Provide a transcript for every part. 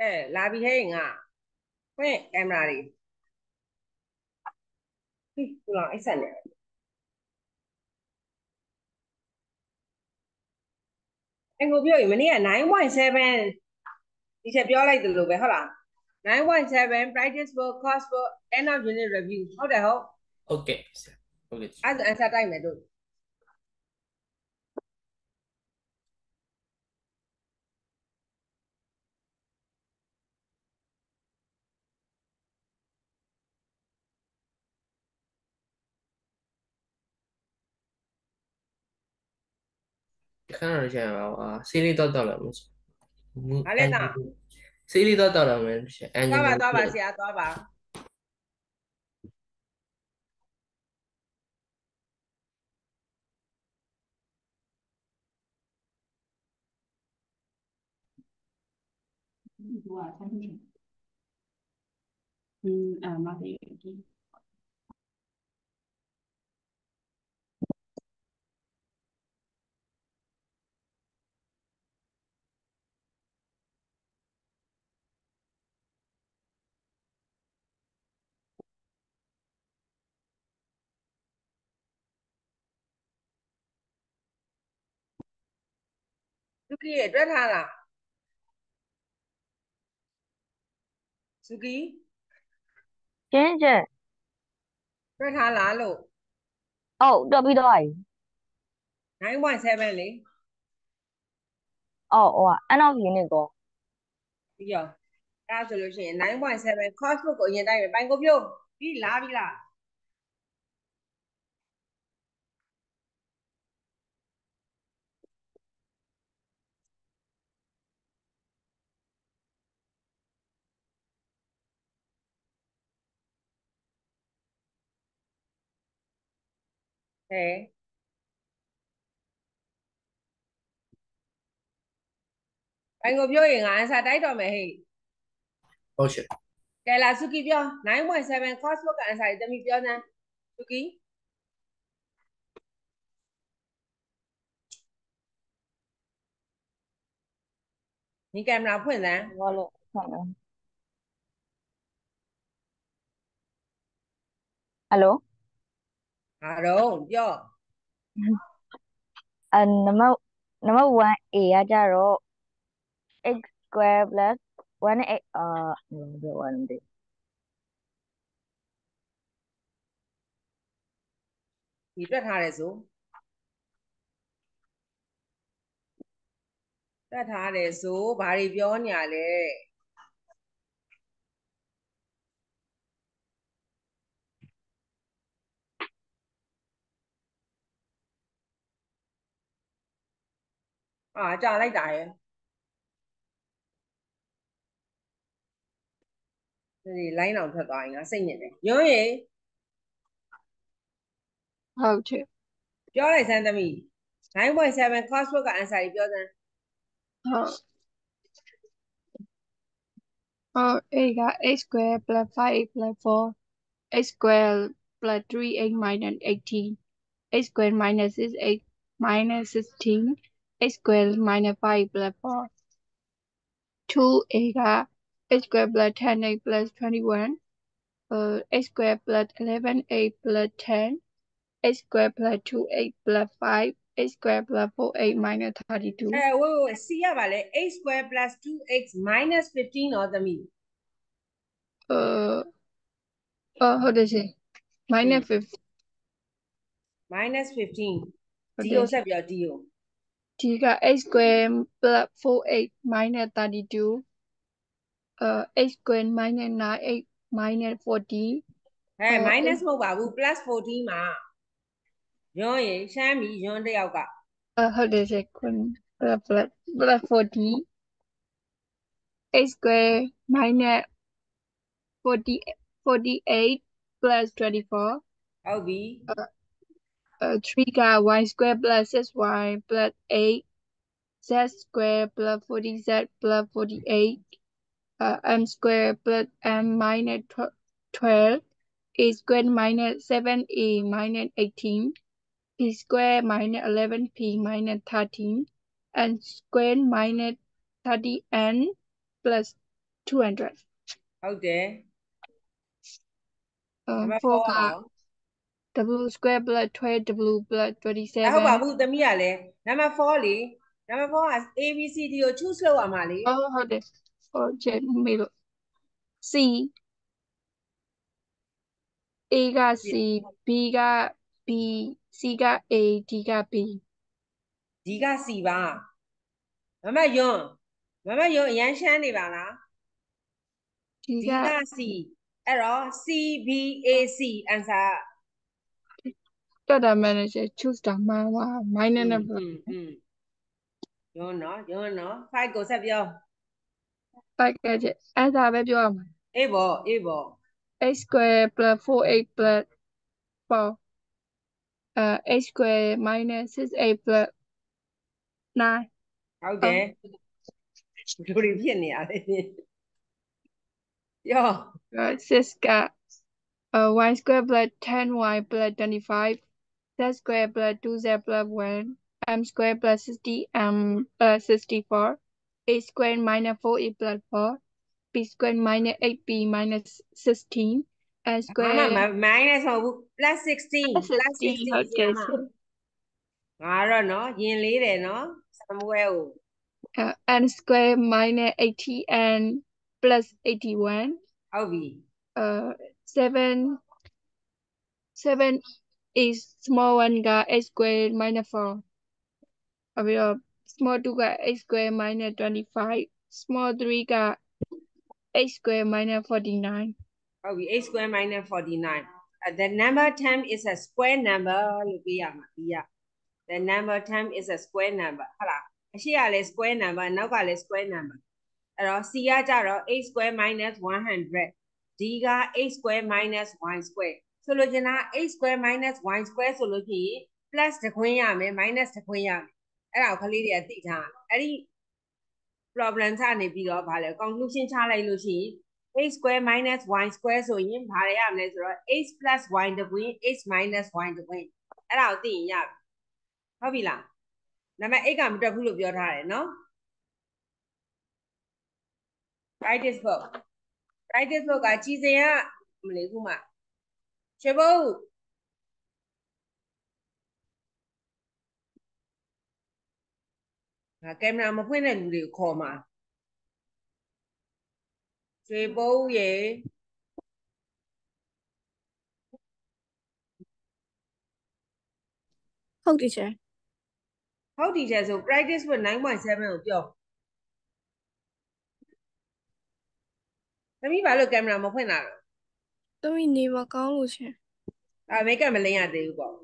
ဟဲ့လာပြီဟဲ့ငါဖွင့်ကင်မရာလေးဟိကူလောင်အိတ်ဆက်နေအငိုပြောရင်မနေ့က9.7ဒီချက်ပြောလိုက်တယ်လို့ပဲဟုတ်လား9.7 practice book course book end of unit review ဟုတ်တယ်ဟုတ်ဟုတ်ကဲ့ဆရာဟုတ်ကဲ့အဲ့ဒါ answer တိုက်မယ်တို့ ခဏတော့ကြာပါပါဆေးလေးတော့တော့လာမယ်ဟာလဲနာဆေးလေးတော့တော့လာမယ်ဆရာအန်ဂျသွားပါင်သွားပါ ဆရာသွားပါသူကဆန်းနေอืมအာမလေးဒီစုကီရဲ့တွေ့ထားလားစုကီကျင်းကျက်တွေ့ထားလားလို့ဟုတ်တော်ပြီးတော့ပြီ9.7လေအော်ဟိုက end of unit ကိုပြီးရောအဲ့ ဒါဆိုလို့ရှိရင်9.7 course book ကိုအရင်တိုက်မယ်ပိုင်ကိုပြုတ်ပြီးလာပြီလားဟဲ့ပိုင်ကိုပြောရင်ငါ answer တိုက် ဘာလို့ဟုတ်လဲဟယ်လိုဟာတော့ပြောအဲနံပါတ်နံပါတ် 1A ကကြတော့ x square plus 1a အာဘယ်လိုပြောရလဲမသိဒီတွက်ထားတယ်ဆိုတွက်ထားတယ်ဆိုဘာတွေပြောညာလဲ အာကြာလိုက်တာရဲ့ဒီလိုင်းအောင်ထွက်သွားရင်ငါစိတ်ညစ်တယ်ရုံးရေဟုတ်တယ်ပြောလိုက်စမ်းသမီး9.7 coursework က answer ကြီးပြောစမ်းဟုတ်ဟုတ်အဲ့က x square plus 5x plus 4 x square plus 3x minus 18 x square minus 6x minus 16 x square minus 5 plus 4 2a က x square plus 10x plus 21 uh, x square plus 11x plus 10 x square plus 2x plus 5 x square plus 4x minus 32အဲဝိုးဝိုးစီရပါလေ x square plus 2x minus 15တော့သမီး uh, uh, how does it minus 50 minus 15ဟုတ်ဒီတယ်ကိုဆက်ပြော ဒီကိုဒီက x square plus 4x minus 32 uh, x square minus 9x minus 40ဟဲ့အော် minus မဟုတ်ပါဘူး plus 14မှာရုံးရေရှမ်းပြီရုံးတစ်ယောက်က uh, how does it plus plus plus 40 x square minus 40 48 plus 24ဟုတ်ပြီ uh, 3 ka y square plus 6y plus 8 z square plus 40z plus 48 uh, m square plus m minus tw- 12 a square minus 7a minus 18 p square minus 11p minus 13 and square minus 30n plus 200 ဟုတ်တယ် uh, နံပါတ် 4 4 က က w square plus 12w plus အဲ့ဟုတ်ပါ27ဘူးသမီးကလည်းနံပါတ်4လေနံပါတ်4က ABCD ကို choose လုပ်ရမှာလေအော်ဟုတ်တယ်ဟိုချက်မေးလို့ C A က C B က B C က A D က B ဒီက C ပါမမတ်ယွန်းမမတ်ယွန်းအရန်ရှမ်းနေပါလားဒီဒီကက C အဲ့တော့ CBAC answer data manager, choose the Wow, mine mm, never. Mm, mm. You know, you know. Five go yo. Five gadget. As I web you Able, able. A square plus four a plus four. Uh, a square minus six a plus nine. Okay. Do Um, လူတွေဖြစ်နေရတယ်။ Yo. Right, six got uh, y square plus 10y plus 25. Z square plus 2z plus 1 m square plus 60m plus 64 a square minus 4a plus 4 b square minus 8b minus 16 a မ square မ minus မဟုတ်ဘူး plus 16 plus plus 16 16ဟုတ်ကျကဲ့န်မှာငါတော့နော်ယင်လေးတယ်နော်စမွဲကို uh, n square minus 80 and plus 81ဟုတ်ပြီ uh, 7 7 is small one က x square minus 4အပြီးတော့ small 2က x square minus 25 small 3က x square minus 49ဟုတ်ပြီ 8 square minus 49 Uh, the number term is a square number လို့ပြရမှာဒီက the number term is a square number ဟုတ်လားအရှိကလည်း square number နောက်ကလည်း square number အဲ့တော့ c ကကြတော့ 8 square minus 100 d က8 square minus y square ဆိုလိုချင်တာ8 square minus y square ဆိုလို့ရှိရင် plus တစ်ခွင်းရမယ် minus တစ်ခွင်းရမယ်အဲ့ဒါကိုကလေးတွေကသိထားအဲ့ဒီ problem ချနေပြီးတော့ဗာလဲ conclusion ချလိုက်လို့ရှိရင် x square minus y square ဆိုရင်ဘာရရမလဲဆိုတော့ x plus y တကွင်း x minus y တကွင်းအဲ့ဒါကိုသိရင်ရပြီဟုတ်ပြီလားဒါပေမဲ့ x ကမတွက်ဘူးလို့ပြောထားတယ်နော် write this book write this book ကကြီးစင်ကမလေးခုမှ ချေဖို့ငါကင်မရာမဖွင့်တဲ့လူတွေကိုခေါ်မှာချေဖို့ရေဟုတ်တယ်ချာဟုတ်ဒီချက်ဆို practice with 9.7ကိုပြောသမီးဘာလို့ကင်မရာမဖွင့်တာလဲ သမီးနေမကောင်းလို့ချာအာမိတ်ကပ်မလင်းရသေးဘူးပေါ့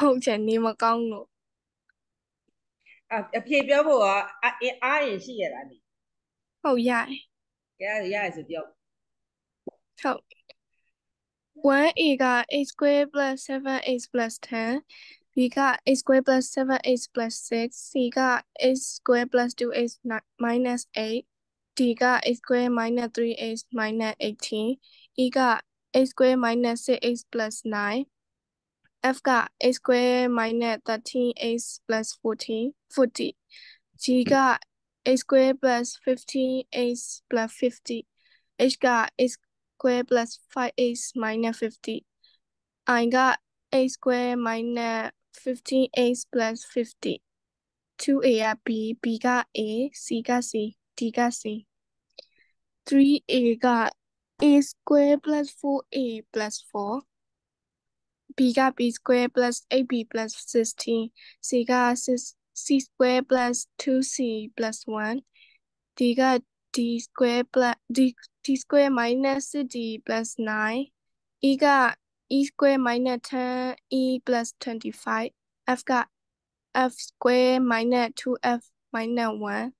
ဟုတ်ချာနေမကောင်းလို့အအဖြေပြောဖို့ရောအာအင်းအားရင်ရှိရလားနေဟုတ်ရတယ်ကဲရရဆိုပြောဟုတ် 1a က a square plus 7a plus 10 b က a square plus 7a plus 6 c က a square plus 2a minus 8 d က a square minus 3a minus 18 e got a square minus 6x plus 9. F got a square minus 13x plus 14, 40. G got a square plus 15x plus 50. H got a square plus 5x minus 50. I got a square minus 15x plus 50. 2a got b, b got a, c got c, d got c. 3a got a square plus 4a plus 4 b က b square plus 8b plus 16 c က 6 c square plus 2c plus 1 d က d square plus d d square minus 6d plus 9 e က e square minus 10e plus 25 f က f square minus 2f minus 1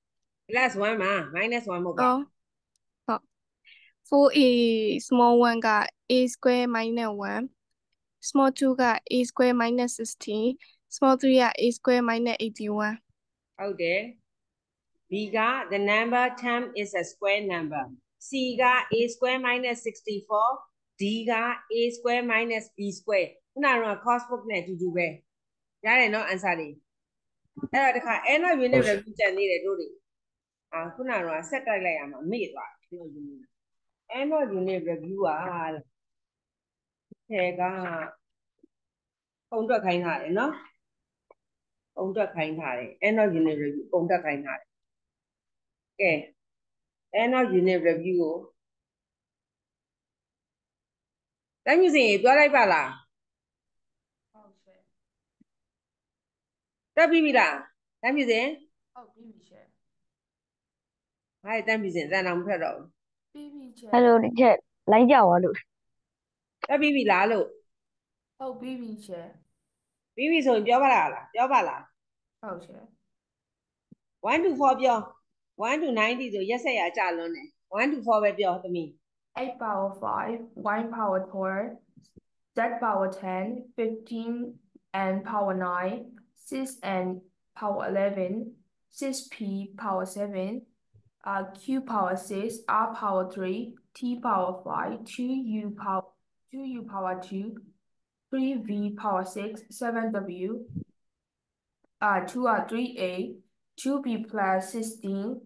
plus 1မှာ minus 1မဟုတ်ပါ အော်ဟုတ် 4a small 1က a square minus 1 small 2က a square minus 16 small 3က a square minus 81 ဟုတ်တယ် b က the number term is a square number c က a square minus 64 d က a square minus b square ခုနကတော့ cos book နဲ့အတူတူပဲရတယ်နော် answer တွေအဲ့တော့တခါ end of unit review ကြံနေတယ်တို့တွေ အာခုနကတော့ဆက်တိုက်လိုက်ရမှာမေ့သွားပြောယူနေ end of unit review ကထဲကပုံတွက်ခိုင်းထားတယ်နော်ပုံတွက်ခိုင်းထားတယ် end of unit review ပုံတွက်ခိုင်းထားတယ်ကဲ end of unit review ကိုတိုင်းမြစဉ်ပြောလိုက်ပါလားဟုတ်ရှယ်တက်ပြီပြီလားတိုင်းမြစဉ်ဟုတ်ပြီးပြီရှယ်ဟာတိုင်းမြစဉ်စံတော်မထွက်တော့ဘူး ပြီးပြီရှယ်အဲ့လိုတစ်ချက်လိုက်ကြပါလို့တက်ပြီပြီလားလို့ဟုတ်ပြီးပြီရှယ်ပြီးပြီဆိုရင်ပြောပါလားလားပြောပါလားဟုတ်ရှယ်1 to 4ပြော1 to 90ဆိုရက်ဆက်ရကြလွန်းတယ်1 to 4ပဲပြောသမီး8 power 5 y power 4 z power 10 15 and power 9 6 and power 11 6p power 7 uh, q power 6 r power 3 t power 5 2u power 2u power 2 3v power 6 7w uh, 2r 3a 2b plus 16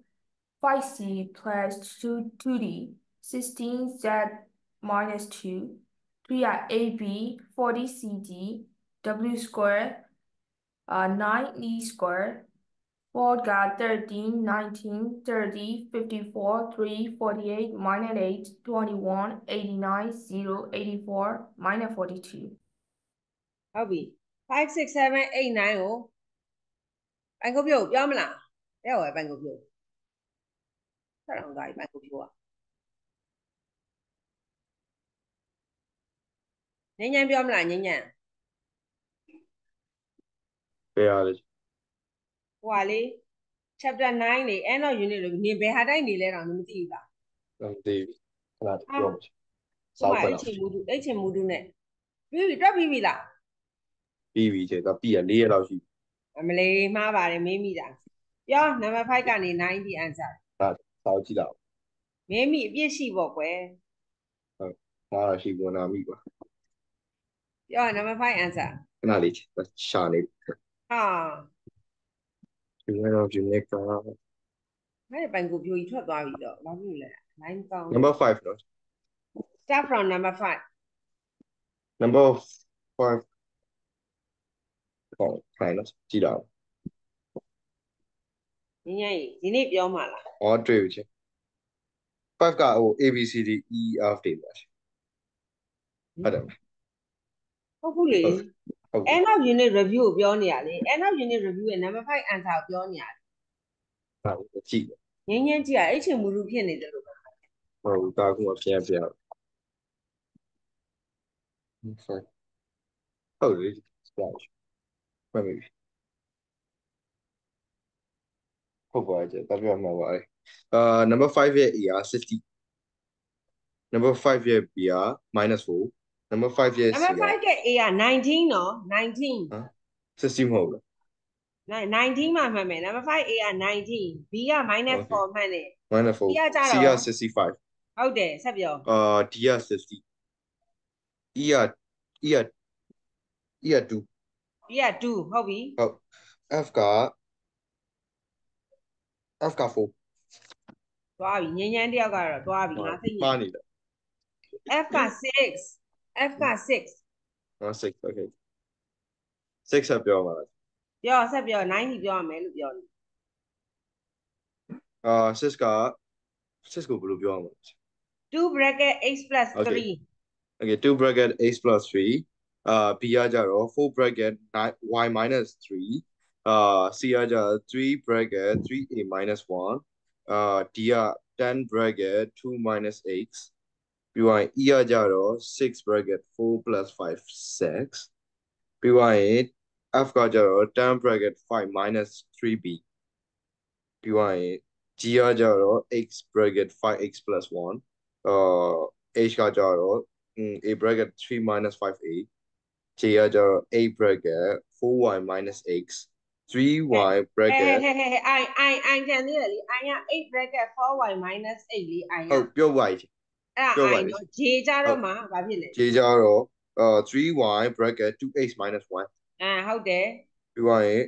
5c plus 2 2d 16z minus 2 3r ab 40cd w square uh, 9e square 4 got 13 19 30 54 3 48 minus 8 21 89 0 84 minus 42 ဟုတ်ပြီ5 6 7 8 9ကိုပိုင်ကုတ်ပြုတ်ပြောမလားပြောရပိုင်ကုတ်ပြုတ်ဆက်အောင်သားပိုင်ကုတ်ပြုတ်อ่ะညဉ့်ညံပြောမလားညဉ့်ညံဘယ်ရတယ် ဟိုဟာလေ chapter 9လေ end of unit လို့နင်ဘယ်ဟာတိုက်နေလဲတော့မသိဘူးလားမသိဘူးခဏတပြောမယ်ဟိုစောက်မှာခွက်အဲ့တော့ချင်မူတူအဲ့ချင်မူတူနဲ့ပြီးပြီတွက်ပြီးပြီလားပြီးပြီကျတော့ပြီးရ၄ရက်လောက်ရှိအမလေးမှားပါတယ်မေးမိတာပြော number 5ကနေ9ဒီ answer စောက်ကြည့်တော့မေးမိအပြည့်ရှိပေါ့ကွယ်မှားတော့ရှိပေါ်နာမိပါပြော number 5 answer ခဏလေးရှာနေဟာ ဒီကတော့ဒီနေ့ကငါ့ပိုင်ကိုပြိုကြီးထွက်သွားပြီတော့ဘာဖြစ်လို့လဲ line ကောင်း number 5နော် start from number 5 number 5ဟောခိုင်းနော်ကြည့်တော့ညဉ့်ညံ့ကြီးဒီနေ့ပြောမှာလားဟောတွေ့ပြီချင်း5ကဟို A B C D E F တွေပါဟုတ်တယ်ဟုတ်ဘူးလေဟုတ်ဟုတ် end of unit review ကိုပြောနေရလေ end of unit review ရဲ့ number 5 answer ကိုပြောနေရဟုတ်ကြည့်ညဉ့်ညံ့ကြီးอ่ะအဲ့ချင်မူလူဖြစ်နေတယ်လို့ဟုတ်တာကူမပြန်ပြန်ဟုတ်တယ်ဟုတ်မှန်ပြီဟုတ်ပါရဲ့တပြတ်မှာပါလေအာ number 5ရဲ့ ER 60 number 5ရဲ့ BR -4 number 5ရဲ့ number 5က A က19နော်19 60မဟုတ်လား19မှာမှတ်မယ် number 5 A က19 B က -4 မှတ်တယ် -4 C ကကြတော့ C က65ဟုတ်တယ်ဆက်ပြောအာ D က60 E က E က E က2 B က2ဟုတ်ပြီဟုတ် F က F က4သွားပြီညဉ့်ညံ့တယောက်ကတော့သွားပြီငါသိနေပါနေတယ် F က6 F က6 နော် 6 okay 6ဆက်ပြောပါလား ပြောဆက်ပြော90ပြောရမယ်လို့ပြောနေ အာ6က6ကိုဘယ်လိုပြောရမလဲ 2 bracket x plus 3 Okay. okay 2 bracket x plus 3အာ b ကကြတော့4 bracket 9 y minus 3အာ c ကကြတော့3 bracket 3a minus 1အာ d က10 bracket 2 minus x ပြီးသွားရင် e ကကြတော့6 bracket 4 plus 5 6ပြီးသွားရင် f ကကြတော့10 bracket 5 minus 3b ပြီးသွားရင် g ကကြတော့ x bracket 5x plus 1အာ h ကကြတော့ mm, a bracket 3 minus 5a j ကကြတော့ a bracket 4y minus x 3y ဟဲ့ bracket ဟဲ့ဟဲ့ဟဲ့ i i i ကျန်သေးတယ်လေ i က8 bracket 4y minus 8လေ i က ဟုတ်ပြောပါပြီ အဲ့ ပြော ဒါ ပါ i လေ နော် j ကြတော့မှဘာဖြစ်လဲ j ကြတော့အာ 3y bracket 2x minus 1အာဟုတ်တယ် ပြီးသွားရင်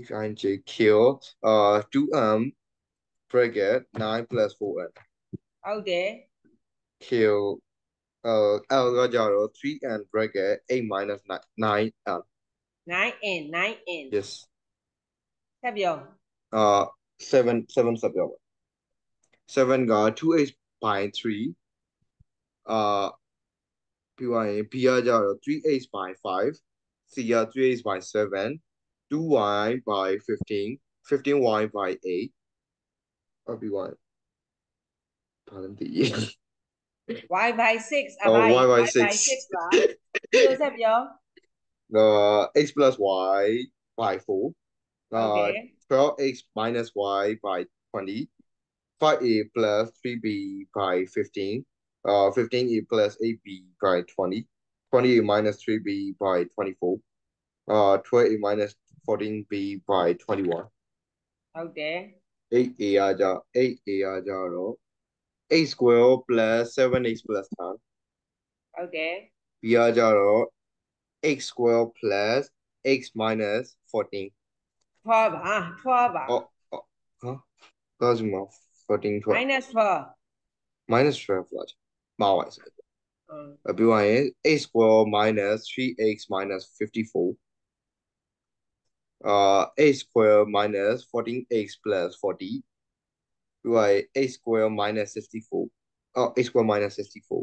if i j kill အာ 2m bracket 9 plus 4n ဟုတ်တယ် q 呃 l ကကြတော့ 3n bracket 8 minus 9 9n 9n 9n yes ဆက်ပြော uh 7 7ဆက်ပြောပါ7က 2h by 3 uh ပြီးသွားရင် b ကကြတော့ 3h by 5 c က 3h by 7 2y by 15 15y by 8အပြီးသွားရင်ဘာလဲမသိဘူး y by 6အ Oh, ပိုင်း y by 6 6ပါပြောဆက်ပြော uh x plus y by 4ဟုတ် uh တယ် 12x minus y by 20 5a plus 3b by 15 uh 15a plus 8b by 20 20a minus 3b by 24 uh 12a minus 14b by 21ဟုတ်တယ် 8a ကကြ 8a ကကြတော့ 8 square plus 7x plus 10ဟုတ်တယ် b ကကြတော့ x square plus x minus 14 12ပါ12ပါ Oh, oh, huh? That's my 14, 12. minus 12 Minus 12 လား။ မှားပါစေ อืม ။ပြီးသွားရင် a square minus 3x minus 54 uh a square minus 14x plus 40 ပြီးသွားရင် a square minus 64 oh a square minus 64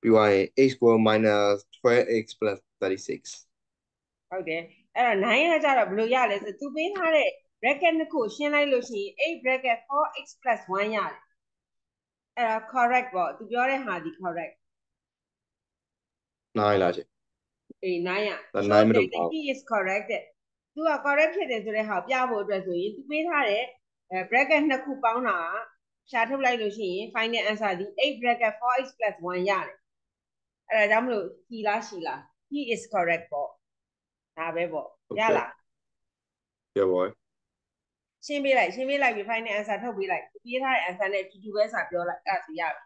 ပြီးသွားရင် a square minus 12x plus 36 ဟုတ်တယ်အဲ့တော့9ရကြတော့ဘယ်လိုရလဲဆိုသူပေးထားတဲ့ bracket နှစ်ခုရှင်းလိုက်လို့ရှိရင်8 bracket 4x 1ရတယ် အဲ့ဒါ correct ပေါ့သူပြောတဲ့ဟာဒီ correct နိုင်လားချေအေး9ရဒါ9မလုပ်ပါဘူး he is correct တဲ့သူက correct ဖြစ်တယ်ဆိုတဲ့ဟာကိုပြဖို့အတွက်ဆိုရင်သူပေးထားတဲ့အဲ bracket နှစ်ခုပေါင်းတာကရှာထုတ်လိုက်လို့ရှိရင် final answer ဒီ8 bracket 4x 1ရတယ်အဲ့ဒါကြောင့်မလို့ he လား she လား he is correct ပေါ့ဒါပဲပေါ့ရလား Yeah boy ရှင်းပေးလိုက်ရှင်းပေးလိုက်ပြီး final answer ထုတ်ပေးလိုက်ပေးထားတဲ့ answer နဲ့အတူတူပဲစာပြောလိုက်အဲ့ဒါဆိုရပြီ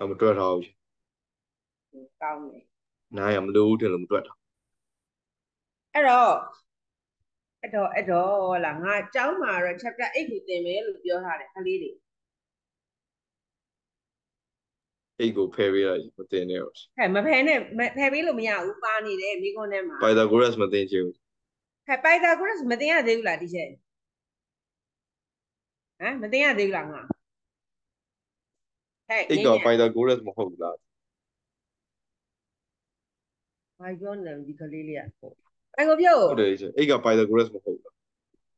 အမတွက်ထားဘူးချေကောင်းတယ်နိုင်ရမလို့ဘူးထင်လို့မတွက်ထားအဲ့တော့အဲ့တော့အဲ့တော့လာငါအကြောင်းမှာတော့ chapter 8ကိုသင်မယ်လို့ပြောထားတယ်ခလေးတွေအိတ်ကိုဖယ်ပေးလိုက်မတင်နဲ့ဟုတ်ဟဲ့မဖယ်နဲ့မဖယ်ပေးလို့မရဘူးပါနေတယ်မိခွန်းထဲမှာ Pythagoras မတင်ချင်ဘူးဟဲ့ Pythagoras မတင်ရသေးဘူးလားဒီချက် ဟမ်မတင်ရသေးဘူးလားငါဟဲ့အိတ်က Pythagoras မဟုတ်ဘူးလားဘာပြောနေလဲဒီကလေးလေးကအဲ့ကိုပြောဟုတ်တယ်ချေအိတ်က Pythagoras မဟုတ်ဘူးလား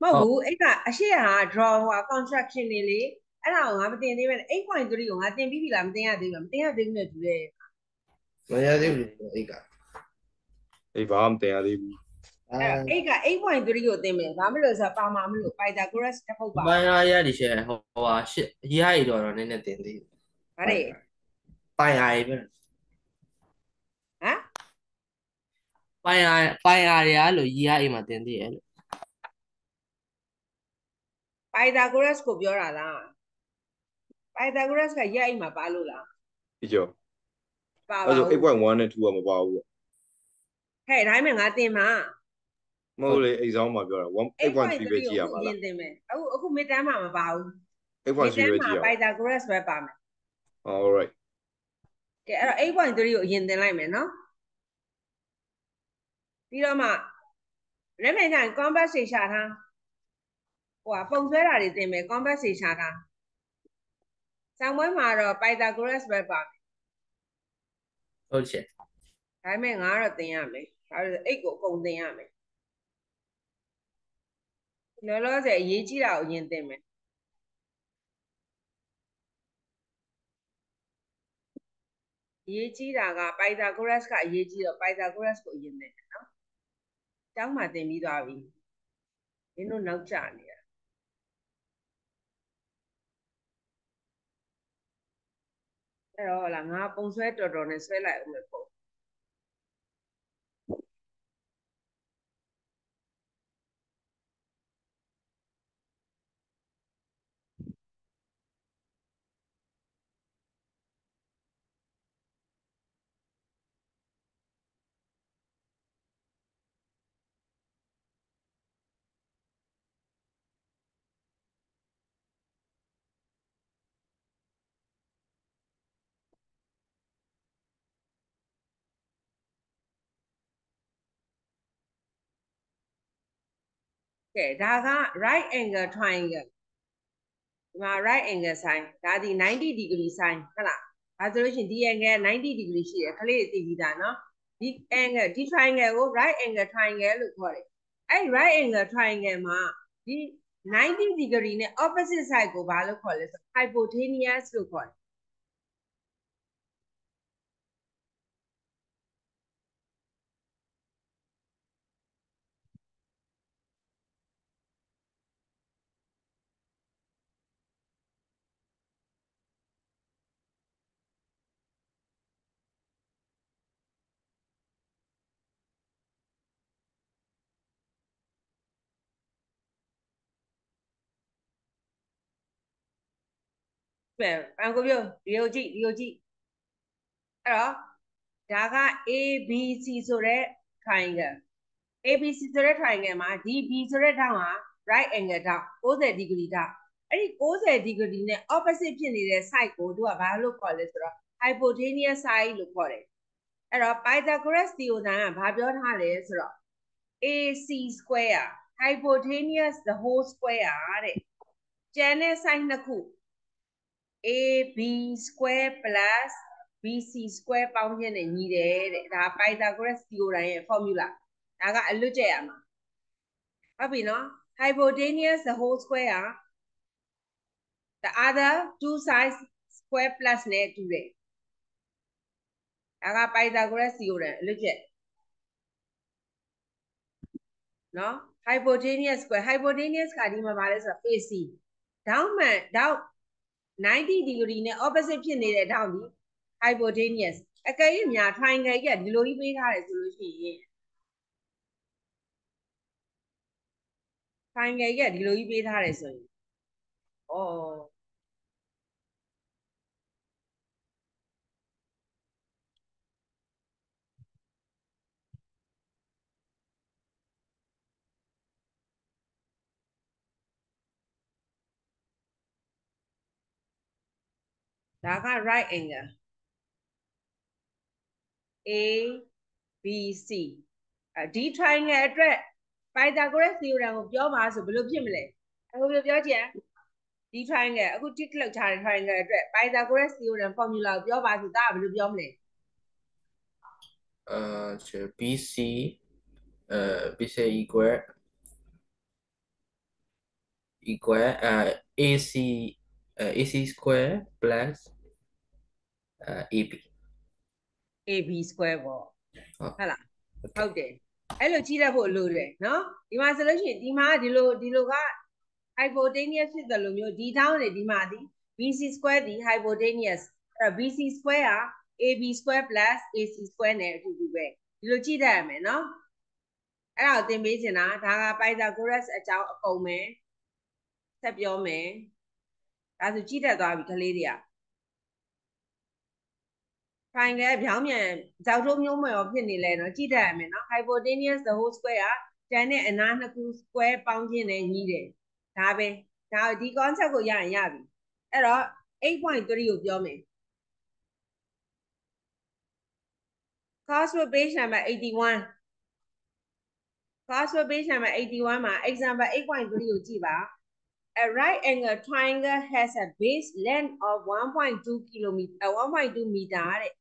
မဟုတ်ဘူးအဲ့ကအရှိဟာ draw ဟို construction နေလေအဲ့ဒါကိုငါမတင်သေးပဲ8.3ကိုငါတင်ပြီးပြီလားမတင်ရသေးဘူးလားမတင်ရသေးဘူးနဲ့တူတယ်မရသေးဘူးအိတ်ကအိတ်ဘာမှမတင်ရသေးဘူး အဲအဲ့က8.3ကိုတင်မယ်ဘာမလို့ဆိုတော့ပါမှာမလို့ Pythagoras တစ်ပုတ်ပါပိုင်းရရဒီရှယ်ဟိုဟာရှစ်ရီဟာရီတော့တော့နည်းနည်းတင်သေးတယ်ဗါလေပိုင်းရရီပဲဟမ်ပိုင်းရပိုင်းရရလို့ရီဟာရီမှာတင်သေးတယ်လို့ Pythagoras ကိုပြောတာလား Pythagoras ကရက်အိမ်မှာပါလို့လားဒီကျော်ပါပါအဲ့ဘူးဆို8.1နဲ့2ကမပါဘူးပေါ့ဟဲ့ဒါမှမဟုတ်ငါတင်မှာ မဟုတ်လေ exam မှာပြောတာ1 8.3ပဲကြည့်ရမှာကိုလားတင်မယ်အခုအခု midterm မှာမပါဘူး8.3ပဲ midterm ကြမှာည့်ရမှာ Pythagoras ပဲပါမယ် all right ကဲအဲ့တော့8.3ကိုအရင်တင်လိုက်မယ်နော်ပြီးတော့မှရမယ့်ကျရင် compass တွေရှာထားဟိုကပုံဆွဲတာတွေတင်မယ် compass တွေရှာထားဆောင်းပွဲမှာတော့ Pythagoras ပဲပါမယ်ဟုတ်ရှယ်ဒါပေမဲ့ငါကတော့တင်ရမယ်ဒါဆိုအိတ်ကိုအကုန်တင်ရမယ် လောလောဆယ်အရေးကြီးတာကိုအရင်တင်မယ်အရေးကြီးတာက Pythagoras ကအရေးကြီးတော့ Pythagoras ကိုအရင်တင်မယ်နော်။ကျောင်းမှာတင်ပြီးသွားပြီ။မင်းတို့နောက်ကျနေတာ။အဲ့တော့ဟလာငါပုံဆွဲတော်တော်နဲ့ဆွဲလိုက်အောင်မယ်ပုံ ကဲဒါက right angle triangle ဒီမှာ right angle sign ဒါဒီ90 degree sign ဟုတ်လားဒါဆိုလို့ရှိရင်ဒီ angle 90 degree ရှိတယ်ခလေးသိပြီးသားနော်ဒီ angle ဒီ triangle ကို right angle triangle လို့ခေါ်တယ်အဲ့ right angle triangle မှာဒီ90 degree နဲ့ opposite side ကိုဘာလို့ခေါ်လဲဆို hypotenuse လို့ခေါ်တယ် ပဲပန်ကိုပြောဒီကိုကြည့်ဒီကိုကြည့်အဲ့တော့ဒါက ABC ဆိုတဲ့ triangle ABC ဆိုတဲ့ triangle မှာဒီ B ဆိုတဲ့ထောင့်ဟာ right angle ထောင့်90 degree ထောင့်အဲ့ဒီ90 degree နဲ့ opposite ဖြစ်နေတဲ့ side ကိုသူကဘာလို့ခေါ်လဲဆိုတော့ hypotenuse side လို့ခေါ်တယ်အဲ့တော့ Pythagoras theorem ကဘာပြောထားလဲဆိုတော့ AC square hypotenuse the whole square တဲ့ကျန်တဲ့ side နှစ်ခု AB square plus BC square ပေါင်းခြင်းနဲ့ညီတယ်တဲ့ဒါ Pythagoras theorem ရဲ့ formula ဒါကအလွတ်ကျက်ရမှာဟုတ်ပြီနော် hypotenuse the whole square ဟာ the other two sides square plus နဲ့တူတယ်ဒါက Pythagoras theorem အလွတ်ကျက်နော် hypotenuse square hypotenuse ကဒီမှာပါလဲဆိုတော့ AC ဒေါင်းမှန်ဒေါင်း 90 degree နဲ့ opposite ဖြစ်နေတဲ့ထောင့်ဒီ hypotenuse အကယ်၍များ triangle ကြီးကဒီလိုကြီးပေးထားတယ်ဆိုလို့ရှိရင် triangle ကြီးကဒီလိုကြီးပေးထားတယ်ဆိုရင်ဩ ဒါက right angle A B C အဲဒီ triangle အတွက် Pythagoras theorem ကိုပြောပါဆိုဘယ်လိုဖြစ်မလဲအခုဘယ်လိုပြောကြည့်ဒီ triangle အခု tick လောက်ထားတဲ့ triangle အတွက် Pythagoras theorem formula ကိုပြောပါဆိုတာကဘယ်လိုပြောမလဲ uh BC uh BC equal equal uh AC uh, AC square plus uh AB AB square ပေါ့ဟုတ်ဟုတ်လားဟုတ်တယ်အဲ့လိုကြီးတတ်ဖို့လိုတယ်နော်ဒီမှာဆိုလို့ရှိရင်ဒီမှာဒီလိုဒီလိုက hypotenuse ဖြစ်တယ်လို့မျိုးဒီထောင်းနေဒီမှာဒီ BC square ဒီ hypotenuse အဲ့တော့ BC square က AB square plus AC square နဲ့အတူတူပဲဒီလိုကြည့်တတ်ရမယ်နော်အဲ့ဒါကိုသင်ပေးချင်တာဒါက Pythagoras အကြောင်းအကုန်ပဲဆက်ပြောမယ်ဒါဆိုကြည့်တတ်သွားပြီကလေးတွေက ဖိုင်လဲပြောင်းမြန်ဇောက်ထိုးမျိုးမွယ်ရောဖြစ်နေလဲနော်ကြည့်တတ်ရမယ်နော် hypotenuse the whole square ကတန်နဲ့အနားနှစ်ခု square ပေါင်းခြင်းနဲ့ညီးတယ်ဒါပဲဒါဒီ concept ကိုရရင်ရပြီအဲ့တော့8.3ကိုပြောမယ် course for page number 81 course for page number 81မှာ example 8.3ကိုကြည့်ပါ A right angle triangle has a base length of 1.2 km 1.2 meter တဲ့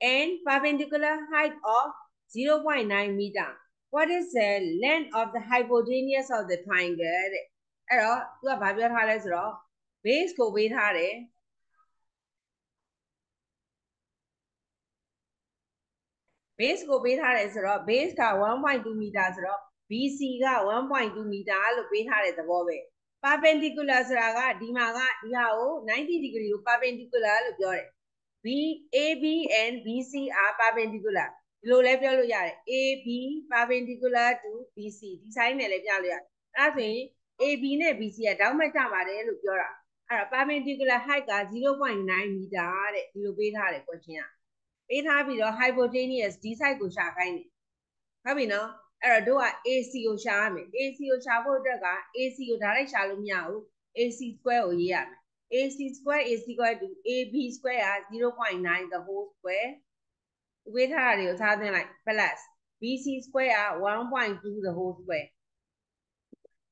and perpendicular height of 0.9 meter. What is the length of the hypotenuse of the triangle တဲ့အဲ့တော့သူကဘာပြောထားလဲဆိုတော့ base ကိုပေးထားတယ် base ကိုပေးထားတယ်ဆိုတော့ base က1.2 meter ဆိုတော့ BC က1.2 meter လို့ပေးထားတဲ့သဘောပဲ perpendicular ဆိုတာကဒီမှာကဒီဟာကို90 degree ကို perpendicular လို့ပြောတယ် B AB and BC are perpendicular ဒီလိုလဲပြောလို့ရတယ် AB perpendicular to BC ဒီ sign နဲ့လည်းပြလို့ရတယ်အဲ့ဒါဆိုရင် AB နဲ့ BC ကတောင်းမဲ့ကြပါတယ်လို့ပြောတာအဲ့တော့ perpendicular height က0.9 meter တဲ့ဒီလိုပေးထားတယ် question ကပေးထားပြီးတော့ hypotenuse ဒီ side ကိုရှာခိုင်းတယ်ဟုတ်ပြီနော်အဲ့တော့တို့က AC ကိုရှာရမယ် AC ကိုရှာဖို့အတွက်က AC ကိုဒါလိုက်ရှာလို့မရဘူး AC square ကိုရေးရမယ် AC square is equal to AB square က0.9 the whole square ဝေးထားတာတွေကိုစားသွင်းလိုက် plus BC square က1.2 the whole square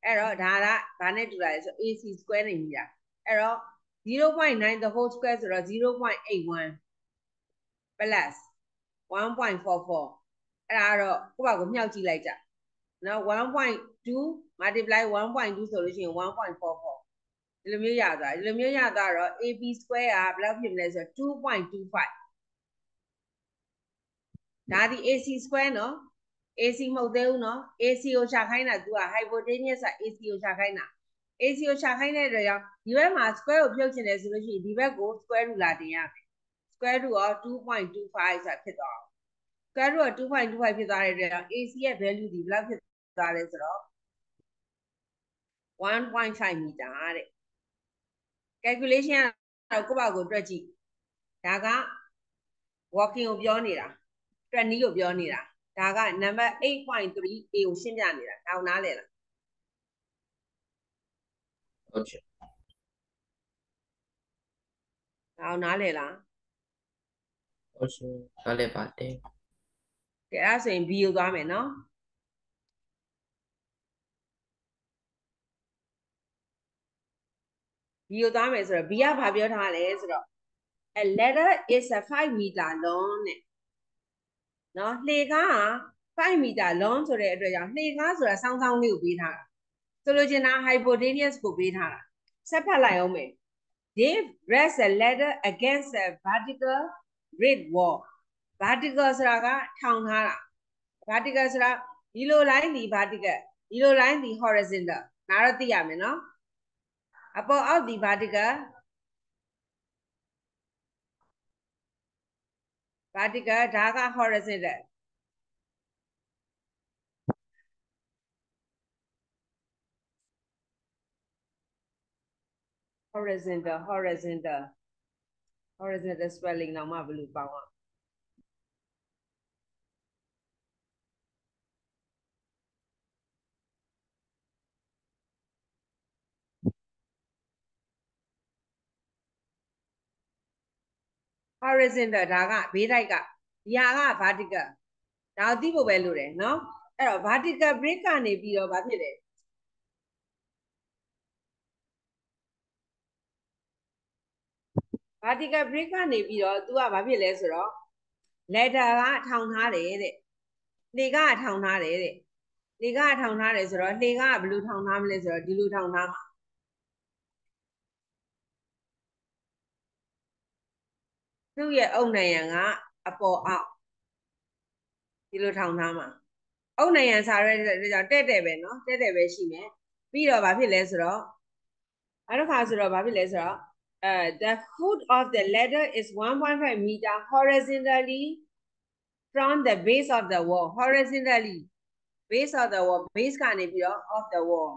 အဲ့တော့ဒါကဘာနဲ့တူလာလဲဆို AC square နဲ့ညီတာအဲ့တော့0.9 the whole square ဆိုတော့0.81 plus 1.44အဲ့ဒါကတော့ကိုယ့်ဘာကိုမြှောက်ကြည့်လိုက်ကြနော်1.2 multiply 1.2ဆိုလို့ရှိရင်1.44 ဒီလိုမျိုးရသွားဒီလိုမျိုးရသွားတော့ AB square ကဘယ်လောက်ဖြစ်မလဲဆိုတော့2.25ဒါဒီ AC square နော် AC မဟုတ်သေးဘူးနော် AC ကိုရှာခိုင်းတာ तू က hypotenuse က AC ကိုရှာခိုင်းတာ AC ကိုရှာခိုင်းတဲ့အတွက်ကြောင့်ဒီဘက်မှာ square ကိုဖြုတ်ချင်တယ်ဆိုလို့ရှိရင်ဒီဘက်ကို square root လာတင်ရမယ် square root of 2.25ဆိုတာဖြစ်သွားအောင် square root of 2.25ဖြစ်သွားတဲ့အတွက်ကြောင့် AC ရဲ့ value ဒီဘယ်လောက်ဖြစ်သွားလဲဆိုတော့1.5 meter တဲ့ calculation ကတော့ကိုယ့်ဘာကိုတွက်ကြည့်ဒါက walking ကိုပြောနေတာတွက်နည်းကိုပြောနေတာဒါက number 8.3 A ကိုရှင်းပြနေတာဒါကိုနားလည်လားဟုတ်ချင်ဒါကိုနားလည်လားဟုတ်ချင်ဒါလည်းပါတယ်ကဲအဲ့ဒါဆိုရင် B ကိုသွားမယ်နော် B ကိုသွားမယ်ဆိုတော့ B ကဘာပြောထားလဲဆိုတော့ a letter is a 5 meter long တဲ့နော်လှေကားက5 meter long ဆိုတဲ့အတွက်ကြောင့်လှေကားဆိုတာစောင်းစောင်းလေးကိုပေးထားတာဆိုလိုချင်တာ hypotenuse ကိုပေးထားတာဆက်ဖတ်လိုက်အောင်မယ် they rest a ladder against a vertical grid wall vertical ဆိုတာကထောင်ထားတာ vertical ဆိုတာဒီလို line ဒီ vertical ဒီလို line ဒီ horizontal ဒါတော့သိရမယ်နော် အပေါ်အောက်ဒီ vertical vertical ဒါက horizontal horizontal horizontal horizontal swelling တော့မှဘယ်လိုပေါင်းอ่ะ horizontal ဒါကဘေးတိုက်ကဒီဟာက vertical ဒါကိုသိဖို့ပဲလိုတယ်နော်အဲ့တော့ vertical break ကနေပြီးတော့ဘာဖြစ်လဲ vertical break ကနေပြီးတော့ तू ကဘာဖြစ်လဲဆိုတော့ ladder ကထောင်ထားတယ်တဲ့လှေကထောင်ထားတယ်တဲ့လှေကထောင်ထားတယ်ဆိုတော့လှေကဘယ်လိုထောင်ထားမလဲဆိုတော့ဒီလိုထောင်ထားမှာ သူ့ရဲ့အုတ်နံရံကအပေါ်အောက်ဒီလိုထောင်ထားမှာအုတ်နံရံစားရတဲ့ကြောင့်တဲ့တဲ့ပဲเนาะတဲ့တဲ့ပဲရှိမယ်ပြီးတော့ဘာဖြစ်လဲဆိုတော့အဲ့တော့ခါဆိုတော့ဘာဖြစ်လဲဆိုတော့ uh the foot of the ladder is 1.5 meter horizontally from the base of the wall horizontally base of the wall base ကနေပြီးတော့ of the wall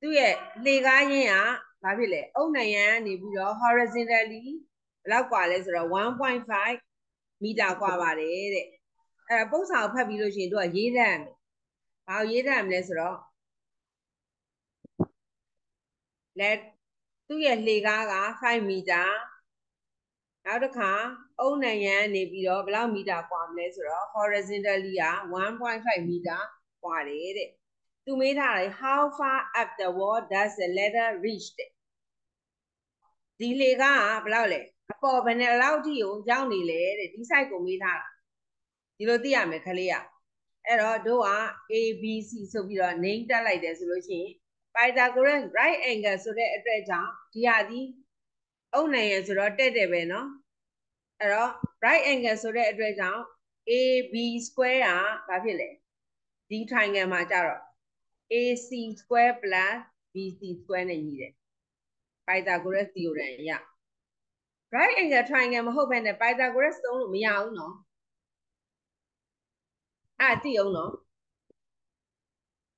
သူ့ရဲ့လေကားရင်းကဘာဖြစ်လဲအုတ်နံရံကနေပြီးတော့ horizontally ဘယ်လောက်กว่าလဲဆိုတော့1.5မီတာกว่าပါတယ်တဲ့အဲ့ဒါပုံစံကိုဖတ်ပြီးလို့ရှိရင်တို့ကရေးတတ်မယ်။ဘာကိုရေးတတ်မလဲဆိုတော့လက်သူ့ရဲ့လှေကားက5မီတာနောက်တစ်ခါအုံနံရံနေပြီးတော့ဘယ်လောက်မီတာกว่าမလဲဆိုတော့ horizontally က1.5မီတာกว่าတယ်တဲ့သူမေးထားတယ် how far up the wall does the ladder reach တဲ့ဒီလှေကားကဘယ်လောက်လဲ အပေါ်ဘယ်နဲ့လောက်ထိကိုရောက်နေလဲတဲ့ဒီ site ကိုမေးထားတာဒီလိုသိရမယ်ခလေးရအဲ့တော့တို့က ABC ဆိုပြီးတော့ name တက်လိုက်တယ်ဆိုလို့ရှိရင် Pythagoras right angle ဆိုတဲ့အတွက်ကြောင့်ဒီဟာဒီအုတ်နိုင်ရဆိုတော့တက်တယ်ပဲเนาะအဲ့တော့ right angle ဆိုတဲ့အတွက်ကြောင့် AB square ကဘာဖြစ်လဲဒီ triangle မှာကြတော့ AC square plus BC square နဲ့ညီတယ် Pythagoras theorem အရ right angle triangle မဟုတ်ဘဲနဲ့ pythagoras သုံးလို့မရဘူးနော်အဲ့တိအောင်နော်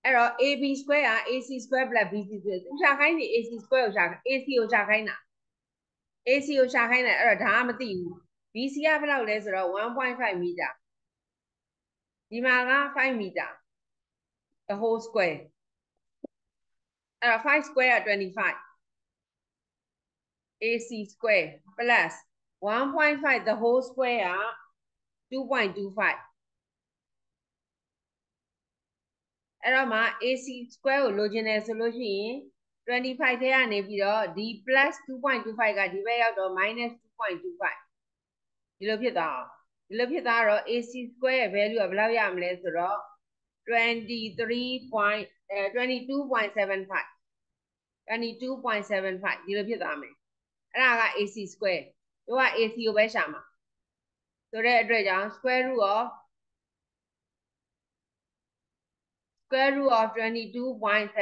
အဲ့တော့ ab square က ac square plus bc square ဥချခိုင်းနေ ac square ကိုချ ac ကိုချခိုင်းတာ ac ကိုချခိုင်းတယ်အဲ့တော့ဒါကမသိဘူး bc ကဘယ်လောက်လဲဆိုတော့1.5 meter ဒီမှာက5 meter the whole square အဲ့တော့5 square က25 AC square plus 1.5 the whole square က2.25အဲ့တော့မှ AC square ကိုလိုချင်တယ်ဆိုလို့ရှိရင်25ထဲကနေပြီးတော့ဒီ plus 2.25ကဒီဘက်ရောက်တော့ minus 2.25ဒီလိုဖြစ်သွားအောင်ဒီလိုဖြစ်သွားတော့ AC square ရဲ့ value ကဘယ်လောက်ရမလဲဆိုတော့ 23. အဲ22.75 22.75ဒီလိုဖြစ်သွားမယ် အဲ့ဒါက AC square တို့က AC ကိုပဲရှာမှာဆိုတဲ့အတွက်ကြောင့် square root of square root of 22.75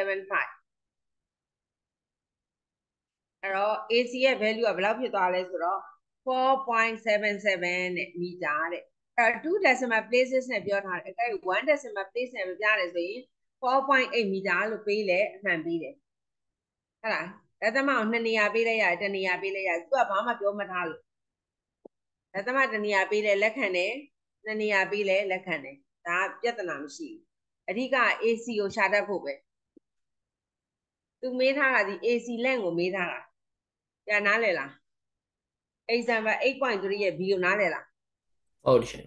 အဲ့တော့ AC ရဲ့ value ကဘယ်လောက်ဖြစ်သွားလဲဆိုတော့4.77နဲ့မီတာတဲ့အဲ့တော့2 decimal places နဲ့ပြောထားတယ်အဲ့ဒါ1 decimal place နဲ့ပြရတယ်ဆိုရင်4.8မီတာလို့ပေးလဲအမှန်ပေးတယ်ဟုတ်လား ဒသမအောင်2နေရာပေးလိုက်ရတယ်တစ်နေရာပေးလိုက်ရတယ်သူကဘာမှပြောမထားလို့ဒသမတစ်နေရာပေးလဲလက်ခံတယ်နှစ်နေရာပေးလဲလက်ခံတယ်ဒါပြဿနာမရှိဘူးအဓိက AC ကိုရှာတတ်ဖို့ပဲသူမေးထားတာဒီ AC လက်ကိုမေးထားတာပြန်နားလဲလား example 8.3ရဲ့ B ကိုနားလဲလားဟုတ်တယ်ရှင်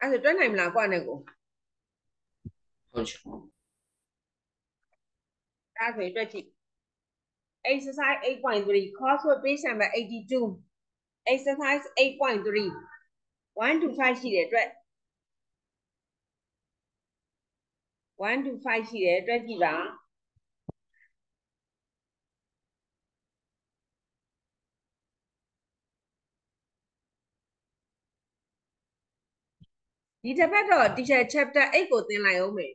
အဲ့ဒါဆိုတွက်နိုင်မလားကွာနဲ့ကို ဟုတ်ရှင်ဒါဆိုရင်တွက်ကြည့် exercise 8.3 coursework page number 82 exercise 8.3 1 to 5ရှိတယ်အတွက်1 to 5ရှိတယ်အတွက်ကြည့်ပါဒီတစ်ပတ်တော့ teacher chapter 8ကိုသင်လိုက်အောင်မယ်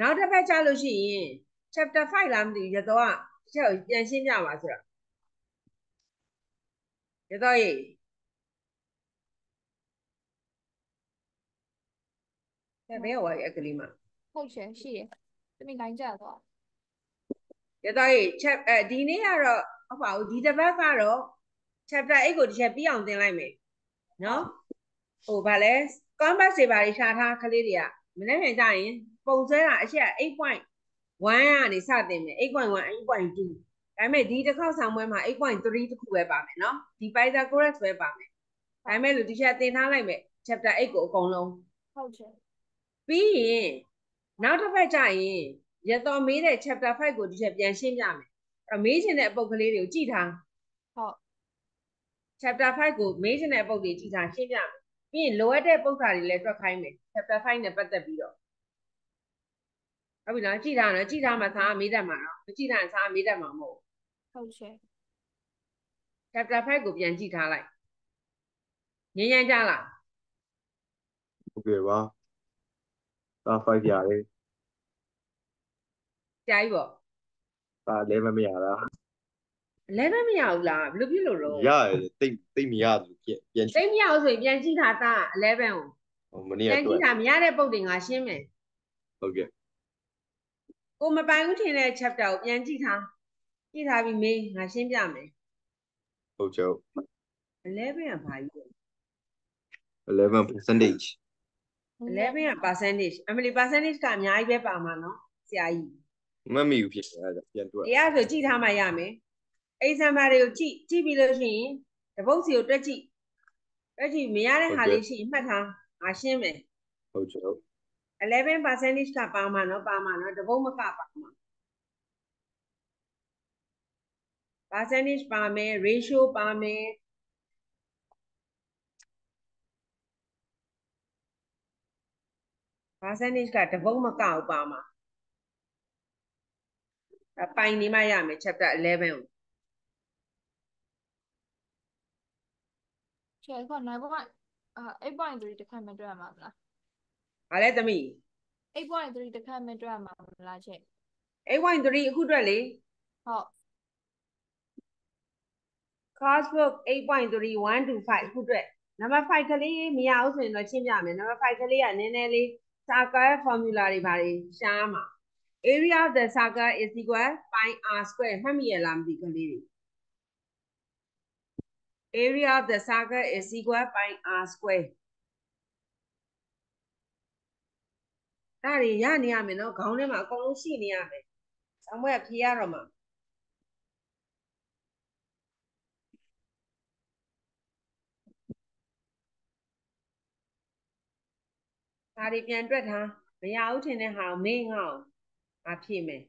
နောက်တစ်ပတ်ကြာလို့ရှိရင် chapter 5လားမသိဘူးရတော့က teacher ကိုပြန်ရှင်းပြပါဆိုတော့ရတော့ရေဘယ်ဘယ်ဝါရဲ့ကလေးမဟုတ်ရှင်ရှိတယ်တမီလိုင်းကြသွားရတော့ရေ chap အဲဒီနေ့ကတော့ဟုတ်ပါဘူးဒီတစ်ပတ်ကတော့ chapter 8ကိုတစ်ချက်ပြီးအောင်သင်လိုက်မယ်နော်ဟိုဗာလဲ compass တွေပါရှာထားကလေးတွေကမနေ့ပြန်ကြရင် ပုံဆွဲတာအချက်8.1ကနေစတင်မယ်8.1 8.2ဒါပေမဲ့ဒီတစ်ခေါက်ဆောင်ပွဲမှာ8.3တခုပဲပါမယ်နော်ဒီ Pythagoras ပဲပါမယ်ဒါပေမဲ့လူဒီချက်သင်ထားလိုက်မယ် chapter 8ကိုအကုန်လုံးဟုတ်ရှင်ပြီးရင်နောက်တစ်ဖက်ကျရင်ရတော်မေးတဲ့ chapter 5ကိုဒီချက်ပြန်ရှင်းပြမယ်အဲ့မေးချင်တဲ့အပုတ်ကလေးတွေကိုကြည့်ထားဟုတ် chapter 5ကိုမေးချင်တဲ့အပုတ်တွေကြည့်ထားရှင်းပြမယ်ပြီးရင်လိုအပ်တဲ့ပုဒ်စာတွေလည်းတွက်ခိုင်းမယ် chapter 5နဲ့ပတ်သက်ပြီးတော့ ဟုတ်ပြီနော်ကြည့်ထားနော်ကြည့်ထားမှသာမေးတတ်မှာနော်မကြည့်ထားရင်သာမေးတတ်မှာမဟုတ်ဟုတ်ရှင် chapter 5ကိုပြန်ကြည့်ထားလိုက်ငင်းရမ်းကြလားဟုတ်ကဲ့ပါဒါ5ရတယ်ဆရာကြီးပေါ့ဒါလည်းမမရတာ11မရဘူးလားဘယ်လိုဖြစ်လို့လဲရတယ်တိတ်တိတ်မရတယ်ပြန်ပြန်စိတ်မရအောင်ဆိုရင်ပြန်ကြည့်ထားတာ11ကိုဟိုမနေ့ကပြန်ကြတွေ့ည့်တာမရတဲ့ပုံတွေငါရှင်းမယ်ဟုတ်ကဲ့ ကိုမပိုင်ဘူးထင်တဲ့ chapter ကိုပြန်ကြည့်ထားကြည့်ထားပြီးမေးငါရှင်းပြမယ်ဟုတ်ချုပ်11ကဘာကြီးလဲ11 percentage 11က percentage အမလီ percentage ကအများကြီးပဲပါမှာနော်ဆရာကြီးမမီဘူးဖြစ်တယ်အဲ့ဒါပြန်တွေ့။တရားဆိုကြည့်ထားမှရမယ်။ example တွေကိုကြည့်ကြည့်ပြီးလို့ရှိရင်တပုတ်စီကိုတွက်ကြည့်။တွက်ကြည့်မရတဲ့ဟာလေးရှိရင်မှတ်ထား။ငါရှင်းမယ်ဟုတ်ချုပ် 11 percent is tapamano, pamano, the home kapakma. Percentage pame, ratio pame. Percentage ka the home ka upama. Paini maya me chapter 11. Chị ấy còn nói các bạn, à, ấy bọn anh gửi được hai mươi đô mà. ဘာလဲသမီး8.3တစ်ခါမှတွေ့ရမှာမလားရှင်8.3အခုတွက်လေဟုတ် coursework 8.3 1 to 5ခုအတွက် number 5ကလေးမရဘူးဆိုရင်တော့ရှင်းပြမယ် number 5ကလေးကနည်းနည်းလေး circle formula တွေပါတွေရှားမှာ area of the circle is equal pi r square မှတ်မိရလားမသိကလေးတွေ area of the circle is equal pi r square ဒါတွေရနေရမယ်နော်ခေါင်းထဲမှာအကုန်လုံးရှိနေရမယ်ဆောင်းဘွဲကဖြေရတော့မှာဒါတွေပြန်တွက်ထားမရဘူးထင်တဲ့ဟာကိုမင်းငါ့ကိုငါဖြေမယ်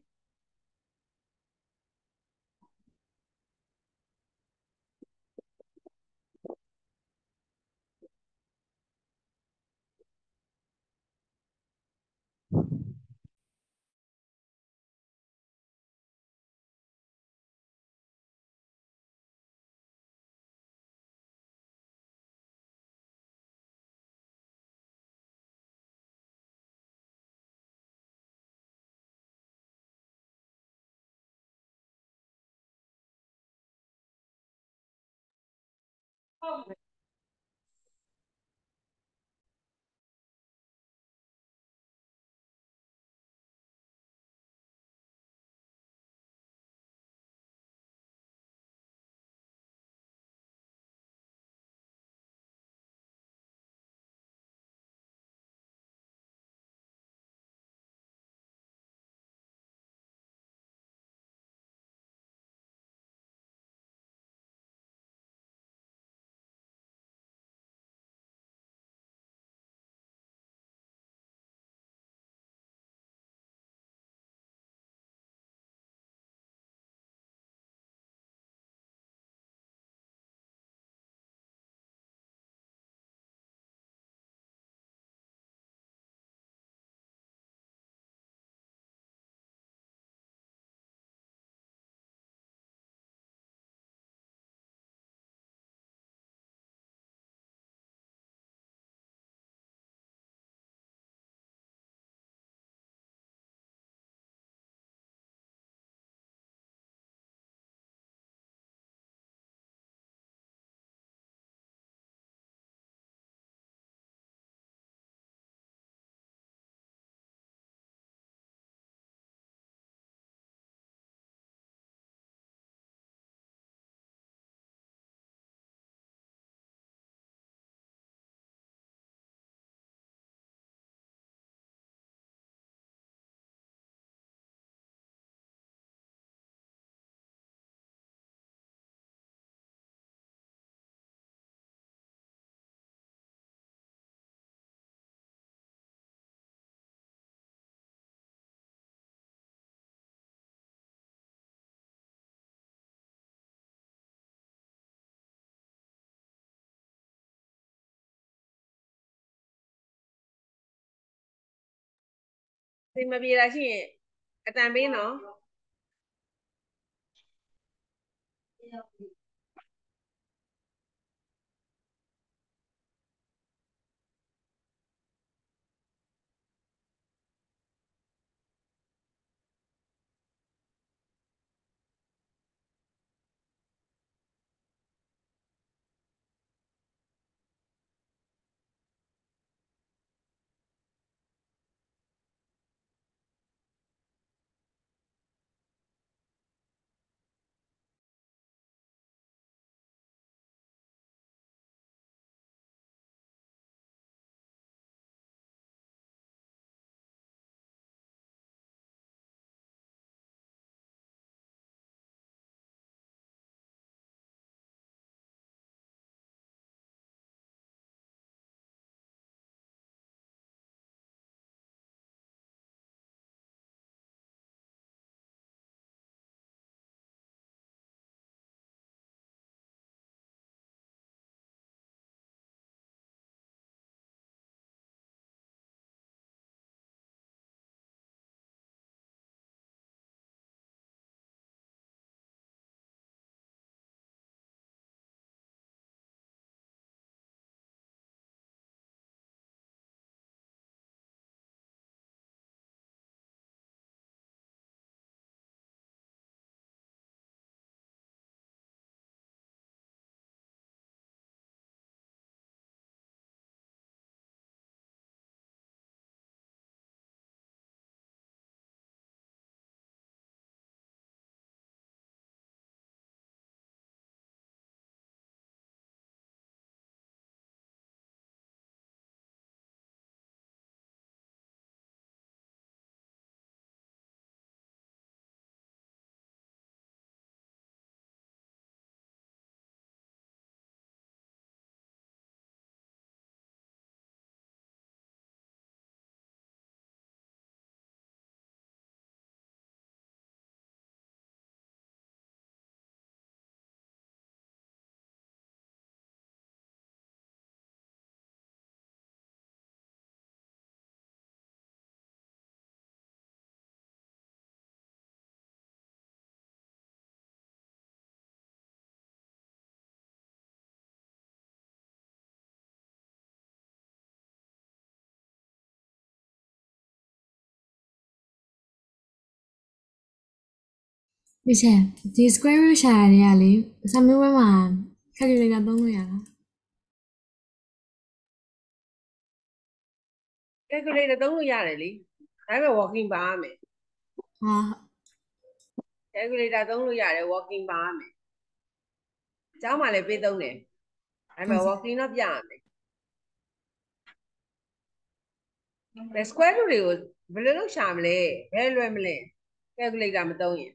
စိ တ်မပြေတာရှိရင်အတန်ပေးနော် ဒီချက်ဒီ square root ရှာရတဲ့ကလေဆာမီဝဲမှာ calculator သုံးလို့ရလား calculator သုံးလို့ရတယ်လေဒါပေမဲ့ working ပါရမယ် ဟာ calculator သုံးလို့ရတယ် working ပါရမယ်အเจ้าမှလည်းပေးသုံးတယ်ဒါပေမဲ့ working တော့ပြရမယ်ဒါ square root တွေကိုဘယ်လိုလုပ်ရှာမလဲဘယ်လွယ်မလဲ calculator မသုံးရင်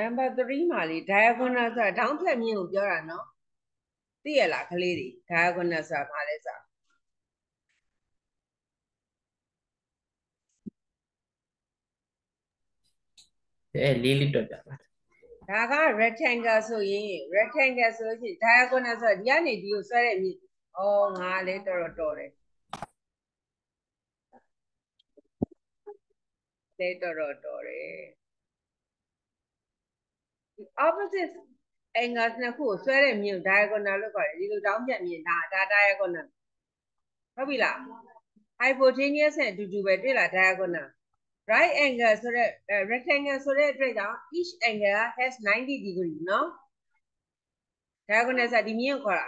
number 3မှာလေ diagonal ဆိုတာဒေါင်းဖြတ်မြင့်ကိုပြောတာနော်သိရလားကလေးတွေ diagonal ဆိုတာဘာလဲဆိုတာအဲလေးလေးတွက်ပြပါဒါက rectangle ဆိုရင် rectangle ဆိုလို့ရှိရင် diagonal ဆိုတာဒီကနေဒီကိုဆွဲတဲ့မြင့်ဩငါလေးတော်တော်တော်တယ်လေးတော်တော်တော်တယ် opposite angles နှစ်ခုကိုဆွဲတဲ့မြင့်ကို diagonal လို့ခေါ်တယ်ဒီလိုတောင်းပြတ်မြင့်ဒါဒါ diagonal ဟုတ်ပြီလား hypotenuse နဲ့အတူတူပဲတွေ့လား diagonal right angle ဆိုတဲ့ rectangle ဆိုတဲ့အတွက်ကြောင့် each angle has 90 degree เนาะ diagonal ဆိုတာဒီမြင့်ကိုခေါ်တာ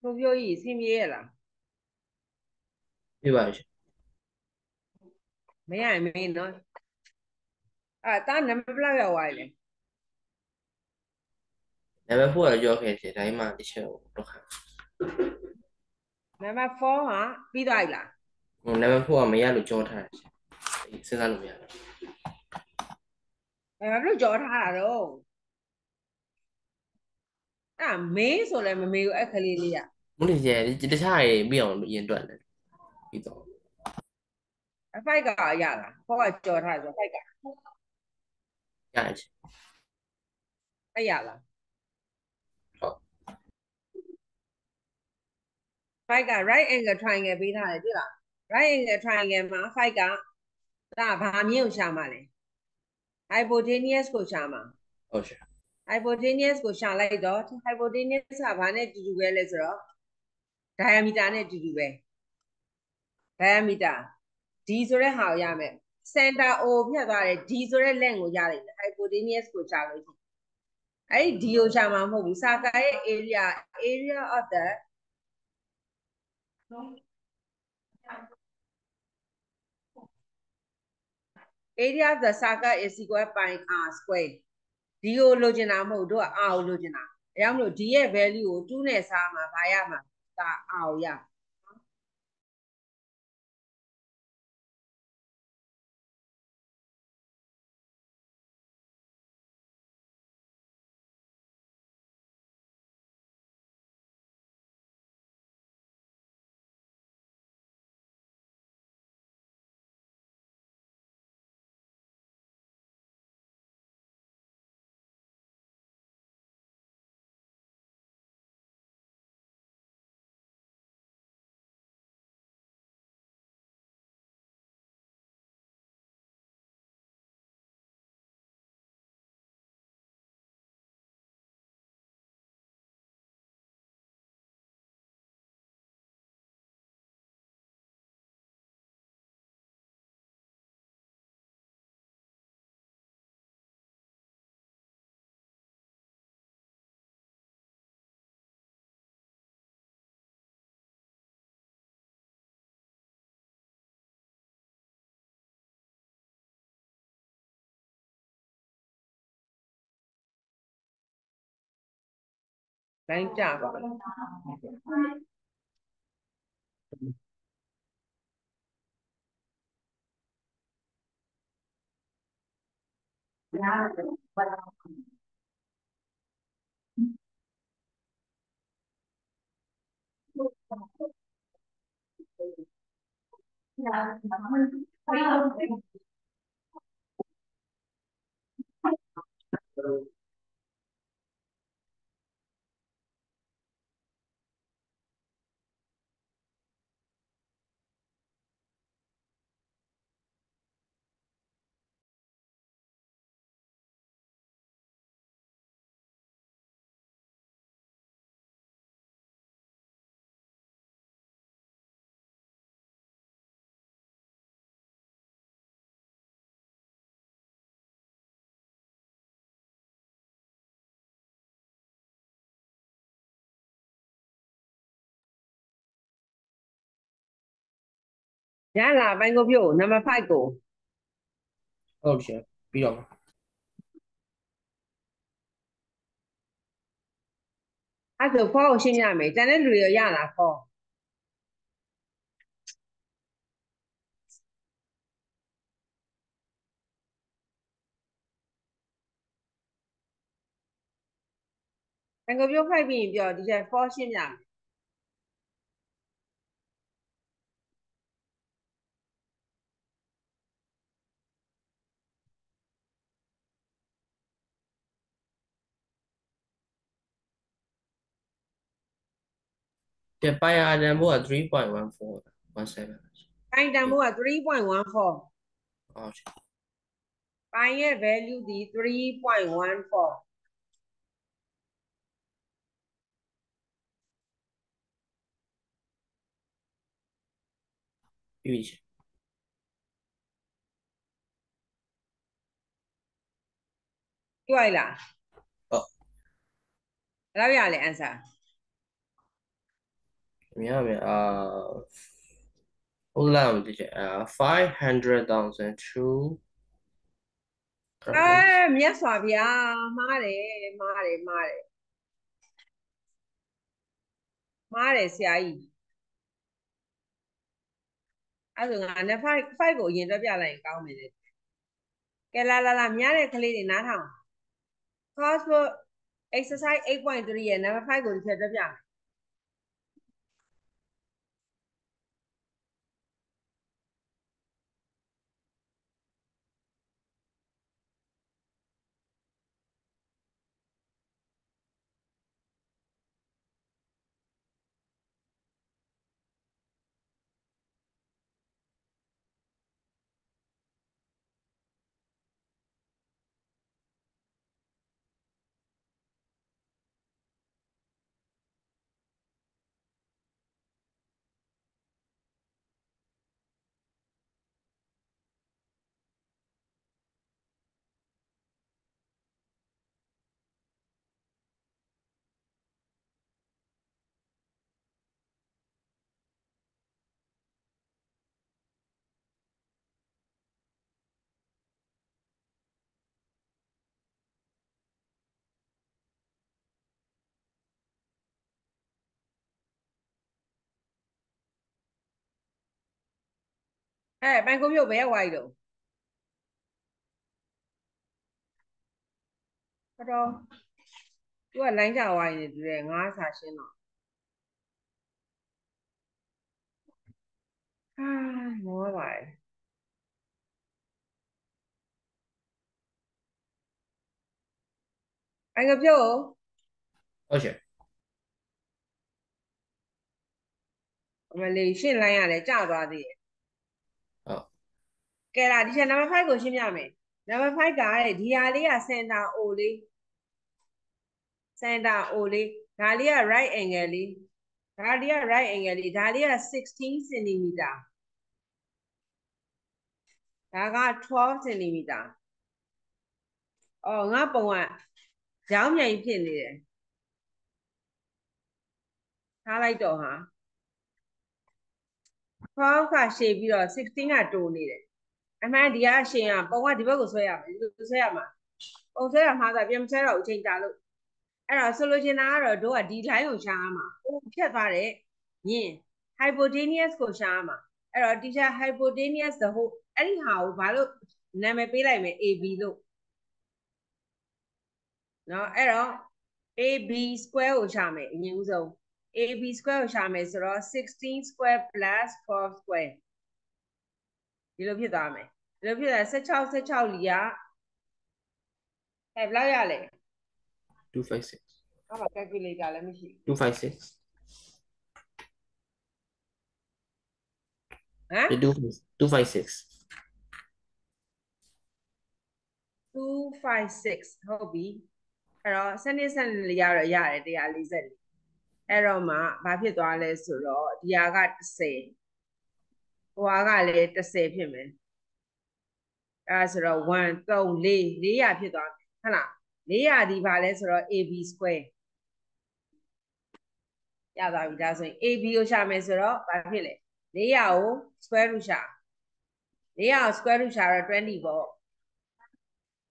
ကိုပြောကြီးအဆင်ပြေရလားပြပါရှင်မရရင်မင်းနော်အာတာနံပါတ်ဘယ်လောက်ရောက်သွားလဲနံပါတ်4ကတော့ကြောက်ခဲ့ရှင်ဒါမှမတစ်ချက်တော့ခါနံပါတ်4ဟာပြီးသွားပြီလားဟိုနံပါတ်4ကမရလို့ကြောထားတယ်ရှင်အဲ့စဉ်းစားလို့မရဘူးအဲဘာလို့ကြောထားတာတော့ အာမင်းဆိုလည်းမမေဘူးအဲ့ကလေးလေးอ่ะမလို့ကျတခြားရေးပြီးအောင်ရင်တွက်တယ်ပြီးတော့အဖိုက်ကရလားဟောကကြောထားဆိုဖိုက်ကရတယ်ရှင်အဲ့ရလားဟုတ်ဖိုက်က right angle triangle ပေးထားတယ်တွေ့လား right angle triangle မှာဖိုက်ကဒါဘာမြင့်ကိုရှာမှာလဲ hypotenuse ကိုရှာမှာဟုတ်ရှင် hypotenuse ကိုရှာလိုက်တော့ hypotenuse ကဘာနဲ့တူတူပဲလဲဆိုတော့ diameter နဲ့တူတူပဲ diameter d ဆိုတဲ့ဟာကိုရမယ် center O ဖြတ်သွားတယ် d ဆိုတဲ့ length ကိုရလိုက်တယ် hypotenuse ကိုရှာလို့ရှိရင်အဲ့ဒီ d ကိုရှာမှာမဟုတ်ဘူး circle ရဲ့ area area of the area of the circle is equal pi r square d ကိုလိုချင်တာမဟုတ်ဘူးတို့က r ကိုလိုချင်တာအဲကြောင့်မလို့ d ရဲ့ value ကို2နဲ့စားမှာဘာရမှာဒါ r ကိုရ လိုင်းကြပါ ရလားဘိုင်းကိုဖြို့နံပါတ်5ကိုဟုတ်ရှင်ပြီးတော့အဲ့ဆို4ကိုရှင်းရမယ်တန်တဲ့လူတွေရလား4ဘိုင်းကိုဖြို့ဖိုက်ပြီးရင်ပြောဒီချက်4ရှင်းပြမယ် တဲ့ပိုင်အာတန်ဘောက3.14 17ပိုင်တန်ဖိုးက3.14ဟုတ်ရှင်ပိုင်ရဲ့ value ဒီ3.14ပြီးပြီရှင်တွေ့လားဟုတ်ဘယ်လောက်ရလဲ answer မြင်ရမယ်အာဟုတ်လားမသိချင်အာ500,000 to အဲမြတ်စွာဘုရားမှားတယ်မှားတယ်မှားတယ်မှားတယ်ဆရာကြီးအဲ့ဒါငါနဲ့5 5ကိုအရင်တွက်ပြလိုက်ရင်ကောင်းမယ်လေကဲလာလာလာမြားတဲ့ကလေးတွေနားထောင် crossword exercise 8.3ရဲ့ number 5ကိုဒီချက်တွက်ပြမယ် အဲပိုင်ကိုမြုပ်ဘယ်ရောက်သွားပြီတော့တော်သူကလိုင်းကြသွားရင်တူတယ်ငါးစာရှင်းတော့အာမောပါတယ်ပိုင်ကိုပြုတ်ဟုတ်ရှင့်အမလေးရှင်းလိုင်းရတယ်ကြာသွားသေးတယ်ဟုတ် ကဲလာဒီချက်နံပါတ်5ကိုရှင်းပြမယ်နံပါတ်5ကတဲ့ဒီဟာလေးကစင်တာ O လေးစင်တာ O လေးဒါလေးက right angle လေးဒါလေးက right angle လေးဒါလေးက16 cm ဒါက12 cm အော်ငါပုံကရောင်းမြိုင်ဖြစ်နေတယ်ထားလိုက်တော့ဟာ12ကရှည်ပြီးတော့16ကတိုးနေတယ် အမှန်ဒီကရှည်ကပုံကဒီဘက်ကိုဆွဲရမယ်ဒီလိုဆွဲရမှာပုံဆွဲရမှာဆိုပြန်မဆွဲတော့အချိန်ကြာလို့အဲ့တော့ဆိုလိုချင်တာကတော့တို့ကဒီ line ကိုရှာရမှာဟိုဖြတ်သွားတဲ့ညင် hypotenuse ကိုရှာရမှာအဲ့တော့ teacher hypotenuse the whole အဲ့ဒီဟာကိုဘာလို့နာမည်ပေးလိုက်မယ် AB လို့နော်အဲ့တော့ AB square ကိုရှာမယ်အရင်ဦးဆုံး AB square ကိုရှာမယ်ဆိုတော့16 square plus 12 square ဒီလိုဖြစ်သွားမယ်ဒီလိုဖြစ်တာ16 16လီကအဲဘယ်လောက်ရလဲ256ဟောမှာ calculator လည်းမရှိ256ဟမ်256 256ဟုတ်ပြီအဲ့တော့စနစ်စနစ်လေးရတော့ရတယ်144အဲ့တော့မှဘာဖြစ်သွားလဲဆိုတော့ဒီဟာက30 ဟိုဟာကလည်း30ဖြစ်မယ်အဲ့ဒါဆိုတော့1 3 4 400ဖြစ်သွားမယ်ဟုတ်လား400ဒီဘာလဲဆိုတော့ AB square ရသွားပြီဒါဆိုရင် AB ကိုရှာမယ်ဆိုတော့ဘာဖြစ်လဲ400ကို square root ရှာ400ကို square root ရှာတော့20ပေါ့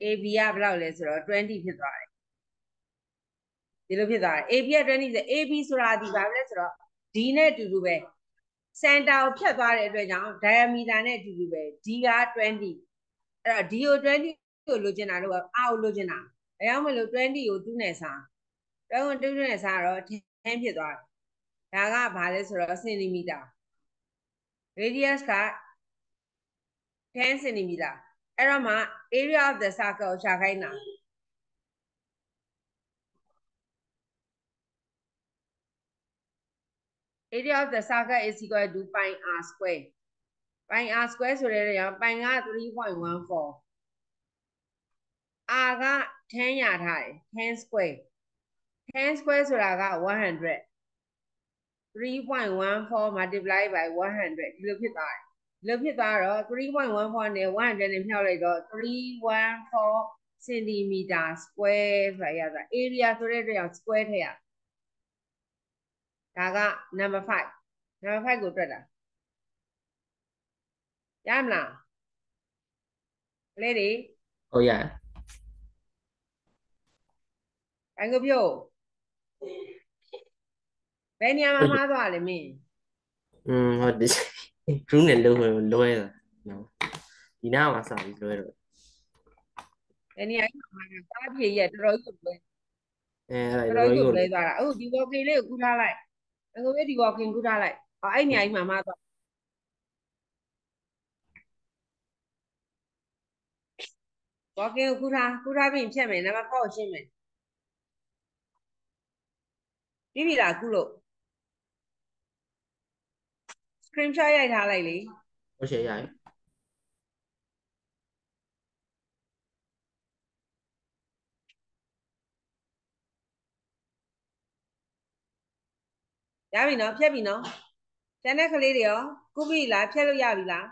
AB ကဘယ်လောက်လဲဆိုတော့20ဖြစ်သွားတယ်ဒီလိုဖြစ်သွားတယ် AB က20ဆို AB ဆိုတာဒီဘာလဲဆိုတော့ D နဲ့အတူတူပဲ center ကိုဖြတ်သွားတဲ့အတွက်ကြောင့် diameter နဲ့အတူတူပဲ D က20အဲ့တော့ D ကို20ကိုလိုချင်တာလို့ R ကိုလိုချင်တာအဲကြောင့်မလို့20ကို2နဲ့စားတော့2နဲ့စားတော့10ဖြစ်သွားတယ်ဒါကဘာလဲဆိုတော့စင်တီမီတာ radius က10 cm အဲ့တော့မှ area of the circle ကိုရှာခိုင်းတာ area of the circle is equal to pi r square pi r square ဆိုတဲ့နေရာ pi က3.14 r က10ရထားတယ်10 square 10 square ဆိုတာက100 3.14 multiply by 100ဒီလိုဖြစ်သွားတယ်ဒီလိုဖြစ်သွားတော့3.14နဲ့100နဲ့မြှောက်လိုက်တော့314 centimeter square ဆိုတာရတာ area ဆိုတဲ့အတွက်ကြောင့် square ထည့်ရ ဒါက number 5 number 5ကိုတွက်တာရမလားကလေးတွေဟုတ်ရဘန်ကိုပြို့ဘယ်နေရာမှာမှားသွားလဲမင်းอืมဟုတ်တယ် crew နဲ့လုံးဝလွဲတာနော်ဒီနားမှာစပြီးလွဲတော့ဘယ်နေရာမှာမှားတာကားပြေရဲ့တော်တော်ကြီးကိုလွဲအဲအဲ့တော်ဒါတော်ရောကြီးကြီးကိုကိုလွဲသွားတာအခုဒီ walking လေးကိုကူးထားလိုက် ဘန်ကိုပြို့ဒီ walking ကူးထားလိုက်အော်အဲ့နေရာကြီးမှာမှားသွား walking ကိုကူးထားကူးထားပြီးရင်ဖြတ်မယ်နံပါတ်4ကိုရှင်းမယ်ပြီးပြီလားကူးလို့ screenshot ရိုက်ထားလိုက်လေဟုတ်ရှယ်ရရ ရပြီနော်ဖြတ်ပြီနော်ကျန်တဲ့ကလေးတွေရောကူးပြီလားဖြတ်လို့ရပြီလား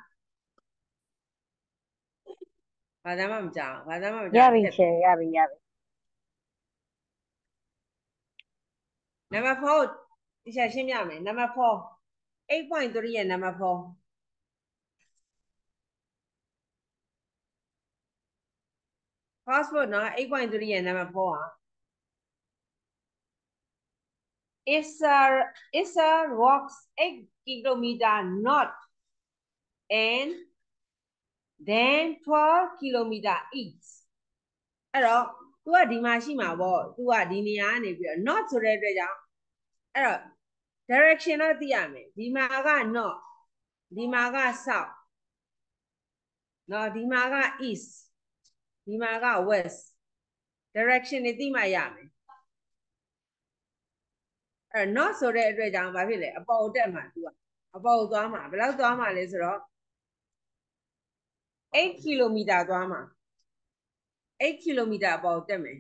ဘာသာမှမကြောက်ဘာသာမှမရကြောက်ပြီဖြတ်ရှယ်ရပြီရပြီနံပါတ်4ဒီချက်ရှင်းပြမယ်နံပါတ်4 8.3ရဲ့နံပါတ်4 passport နော်8.3ရဲ့နံပါတ်4อ่ ะ is a is a rocks 8 kilometer north and then 12 kilometer east အဲ့တော့ तू ကဒီမှာရှိမှာပေါ့ तू ကဒီနေရာကနေပြီးတော့ north ဆိုတဲ့အတွက်ကြောင့်အဲ့တော့ direction တော့သိရမယ်ဒီမှာက north ဒီမှာက south နော်ဒီမှာက east ဒီမှာက west direction တွေသိမှရမယ် အဲ့ north ဆိုတဲ့အတွက်ကြောင့်ဘာဖြစ်လဲအပေါ်တက်မှာ तू ကအပေါ်သွားမှာဘယ်လောက်သွားမှာလဲဆိုတော့8 km သွားမှာ8 km အပေါ်တက်မယ်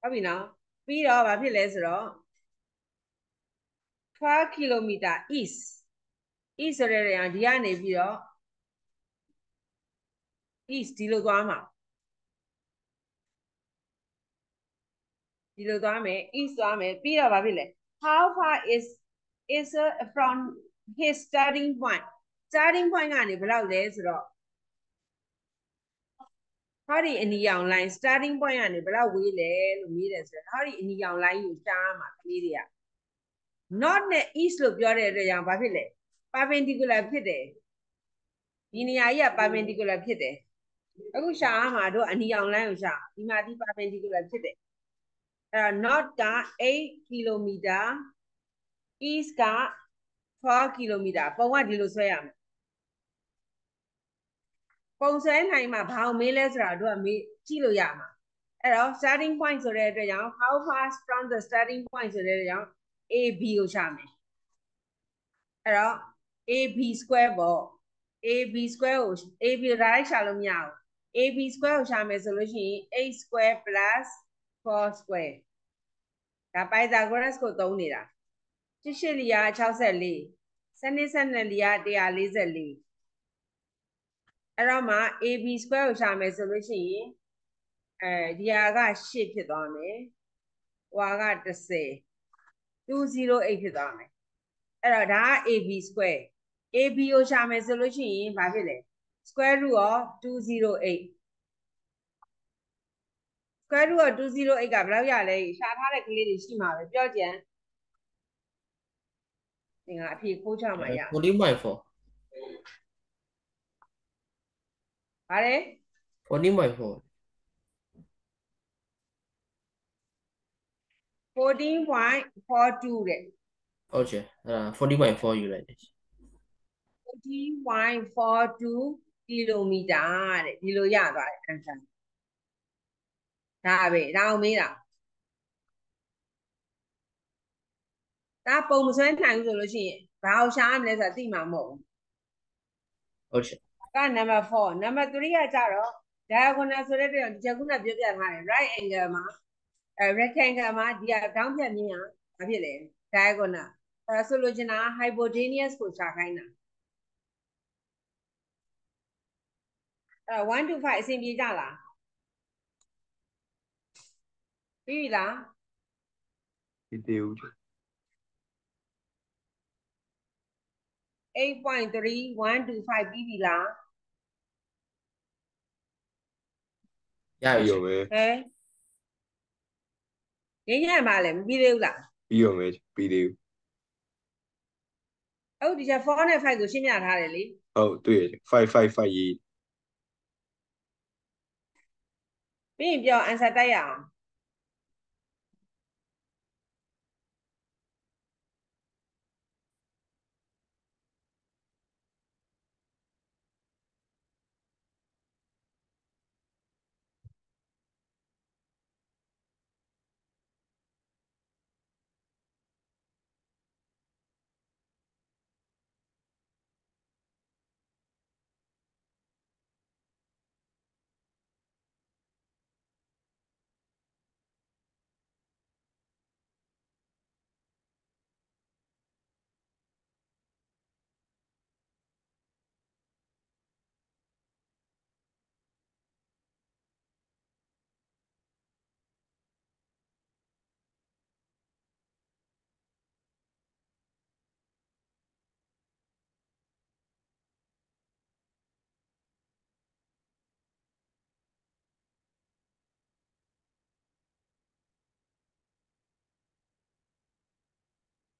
ဟုတ်ပြီနော်ပြီးတော့ဘာဖြစ်လဲဆိုတော့12 km east east ဆိုတဲ့နေရာဒီကနေပြီးတော့ east ဒီလိုသွားမှာ ဒီလိုသွားမယ် east သွားမယ်ပြီးတော့ဘာဖြစ်လဲ how far is is uh, from his starting point starting point ကနေဘယ်လောက်လဲဆိုတော့ဟောဒီအနီရောင် line starting point ကနေဘယ်လောက်ဝေးလဲလို့မေးတယ်ဆိုတော့ဟောဒီအနီရောင် line ကိုရှားမှာကလေးတွေက north နဲ့ east လို့ပြောတဲ့အတွက်ကြောင့်ဘာဖြစ်လဲ perpendicular ဖြစ်တယ်ဒီနေရာကြီးက perpendicular ဖြစ်တယ်အခုရှားမှာတို့အနီရောင် line ကိုရှားဒီမှာဒီ perpendicular ဖြစ်တယ် အဲ့တော့ north က8 km east က12 km ပုံကဒီလိုဆွဲရမယ်ပုံဆွဲနိုင်မှာဘာအောင်မေးလဲဆိုတာတို့ကမေးကြည့်လို့ရမှာအဲ့တော့ starting point ဆိုတဲ့အတွက်ကြောင့် how fast from the starting point ဆိုတဲ့အတွက်ကြောင့် AB ကိုရှာမယ်အဲ့တော့ AB square ပေါ့ AB square ကို AB ဒါလိုက်ရှာလို့မရဘူး AB square ကိုရှာမယ်ဆိုလို့ရှိရင်8 square plus 4 square ဒါ Pythagoras ကိုသုံးနေတာ88လီယာ64စနစ်ဆက်နှစ်လီယာ144အဲ့တော့မှ AB square ကိုရှာမယ်ဆိုလို့ရှိရင်အဲဒီဟာက8ဖြစ်သွားမယ်ဟွာက30 208ဖြစ်သွားမယ်အဲ့တော့ဒါက AB square AB ကိုရှာမယ်ဆိုလို့ရှိရင်ဘာဖြစ်လဲ square root of 208 square root of 208ကဘယ်လောက်ရလဲရှာထားတဲ့ကလေးတွေရှိမှာပဲပြောကြံသင်ကအဖြေခိုးချမှာရ14.4ဗါလဲ14.4 14.42တဲ့ဟုတ်ရှယ်အဲ့ဒါ14.4ယူလိုက်တယ်14.42ကီလိုမီတာတဲ့ဒီလိုရသွားတယ် answer ဒါပဲဒါအောင်မေးတာဒါပုံမဆွဲနိုင်ဘူးဆိုလို့ရှိရင်ဘာအောင်ရှာရမလဲဆိုတာသိမှာမဟုတ်ဘူးဟုတ်ရှယ်က number 4 number 3ကကြတော့ diagonal ဆိုတဲ့တဲ့ဒီချက်ခုနပြောပြထားတယ် right angle မှာအဲ rectangle မှာဒီကတောင်းပြမြင်ရဘာဖြစ်လဲ diagonal အဲဆိုလိုချင်တာ hypotenuse ကိုရှာခိုင်းတာအဲ1 to 5အဆင်ပြေကြလား ပြီးပြီလားဒီသေးဦး8.3 125ပြီးပြီလားရပြီပြီးရောမယ်ဟဲရင်းရမှာလဲမပြီးသေးဘူးလားပြီးရောမယ်ပြီးသေးဦးအဲ့ဒီကျ4နဲ့5ကိုရှင်းပြထားတယ်လေဟုတ်တွေ့ရတယ်555ရေးပြီးရင်ပြော answer တိုက်ရအောင်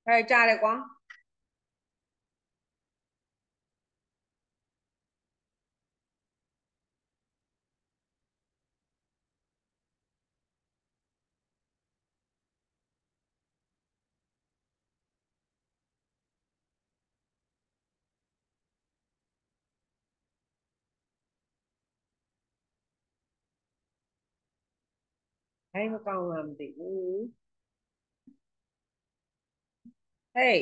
ဟဲ့ကြားတယ်ကွာအဲ့မကောင်းလားမသိဘူး ဟေး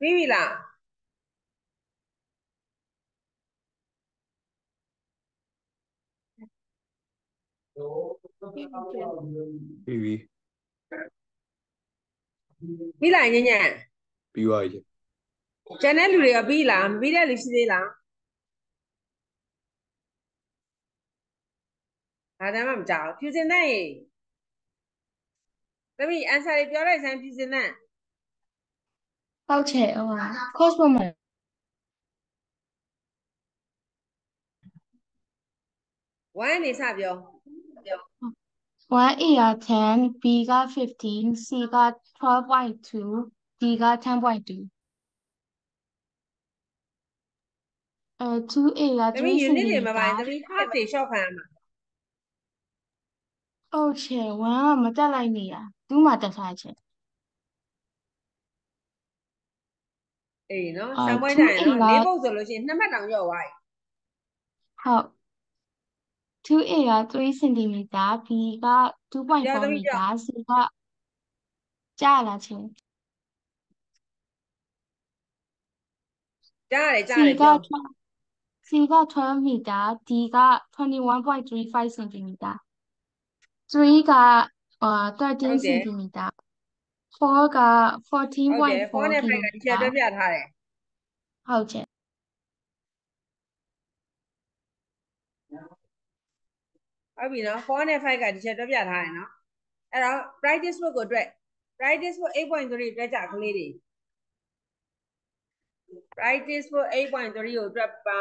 ပြီးပြီလားပြီးပြီပြီးလားညညပြီးသွားပြီကျန်တဲ့လူတွေကပြီးလားမပြီးတဲ့လူရှိသေးလားဒါတမ်းမှမကြောက်ဖြူစင်တဲ့ရေသမီး answer တွေပြောလိုက်စမ်းဖြူစင်တဲ့ ဟုတ်ချေဟိုဟာ course ပေါ်မှာ1နေစပြော 1A က10 B က15 C က12.2 D က10.2အဲ 2A ကသမီး3 unit တွေ cm မပိုင်သမီး half တွေ short ခံရမှာဟုတ်ချေ1ကမတက်လိုက်နေရသူ့မှာတက်ထားချေ အေးနော်အာစံပွဲတိုင်းနော် 2A လေးကပုတ်ဆိုလို့ရှိရင်နှစ်မှတ်တောင်ကျော်သွားပြီဟုတ် 2A က3 cm B ကပြော2.4သမီးပြော m C ကကြားလားချေကြားရတယ် C ကြားရတယ်ကပြော12 C က12 meter D က21.35 cm 3ကအာ13ဟုတ်တယ် cm 4ကဟုတ်တယ်4 14.4နဲ့5 km ကဒီချက်တွက်ပြထားတယ်ဟုတ်ချေဟုတ်ပြီနော်4နဲ့5ကဒီချက်တွက်ပြထားတယ်နော်အဲ့တော့ practice book ကိုအတွက် practice book 8.3တွက်ကြကလေးတွေ practice book 8.3ကိုတွက်ပါ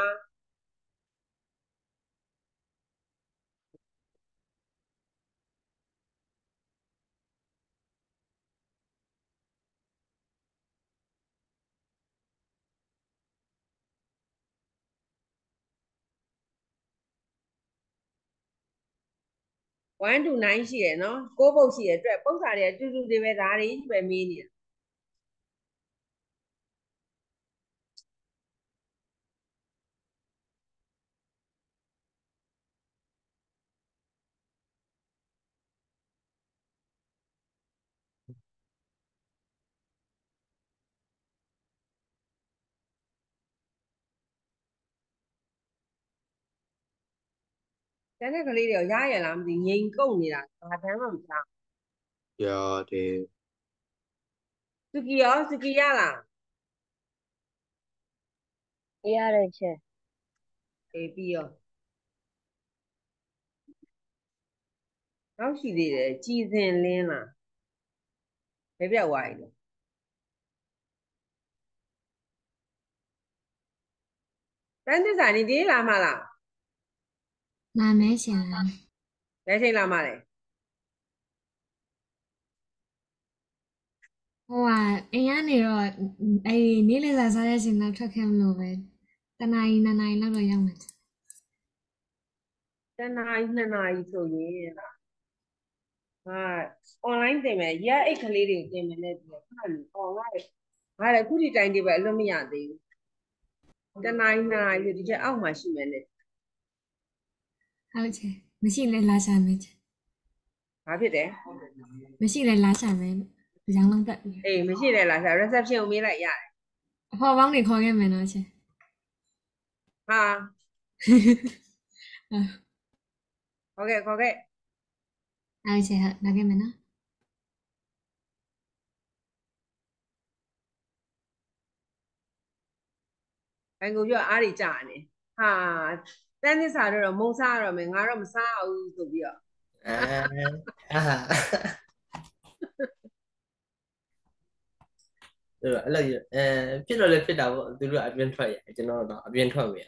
1 to 9ရှိရယ်နော်6ပုတ်ရှိရယ်အတွက်ပုတ်စာတွေတူတူတွေပဲဒါတွေပဲမေးနေတာ ကျန်တဲ့ကလေးတွေရောရရလားမသိငိမ်ကုန်နေတာဘာတမ်းမှမစားရတယ်စူကီရောစူကီရလားရတယ်ချေအေးပြီးရောနောက်ရှိသေးတယ်ကြည်စင်လင်းလားဘယ်ပြောက်သွားပြီလဲတန်းသစ္စာနေဒီလာမလား နာမဲရှင်ဘယ်ချိန်လာမလဲဟိုကအိမ်ကနေတော့အဲ့ဒီနေ့လည်စာစားရရှင်တော့ထွက်ခဲ့မလို့ပဲတနာရီနှစ်နာရီလောက်တော့ရောက်မှာတနားရီနှစ်နာရီဆိုရင်ဟာ online သင်မယ်ရအိတ်ကလေးတွေကိုသင်မယ်နဲ့ဒီခဏလေး online ငါလည်းအခုဒီတိုင်းဒီပဲအလွတ်မရသေးဘူးတနားရီနှစ်နာရီဆိုဒီချက်အောက်မှာရှိမယ်နဲ့ ဟုတ်ချေမရှိလဲလာရှာမယ်ချေဘာဖြစ်တယ်မရှိလဲလာရှာမယ်ဒီကြောင်လုံးတက်ပြီအေးမရှိတယ်လားဆရာ reception ကိုမေးလိုက်ရတယ်အဖေပေါင်းနေခေါ်ခဲ့မယ်နော်ချေဟာအာဟုတ်ကဲ့ဟုတ်ကဲ့ဟုတ်ချေဟုတ်လာခဲ့မယ်နော်ဘန်ကိုပြောအားတွေကြာနေဟာ တန်းသစ္စာတော့တော့မုံစားရတော့မယ်ငါတော့မစားဘူးဆိုပြီးတော့အာအာအဲ့တော့အဲ့လိုအဲဖြစ်တော့လည်းဖြစ်တာပေါ့သူတို့ကအပြင်ထွက်ရကျွန်တော်တော့အပြင်ထွက်မရ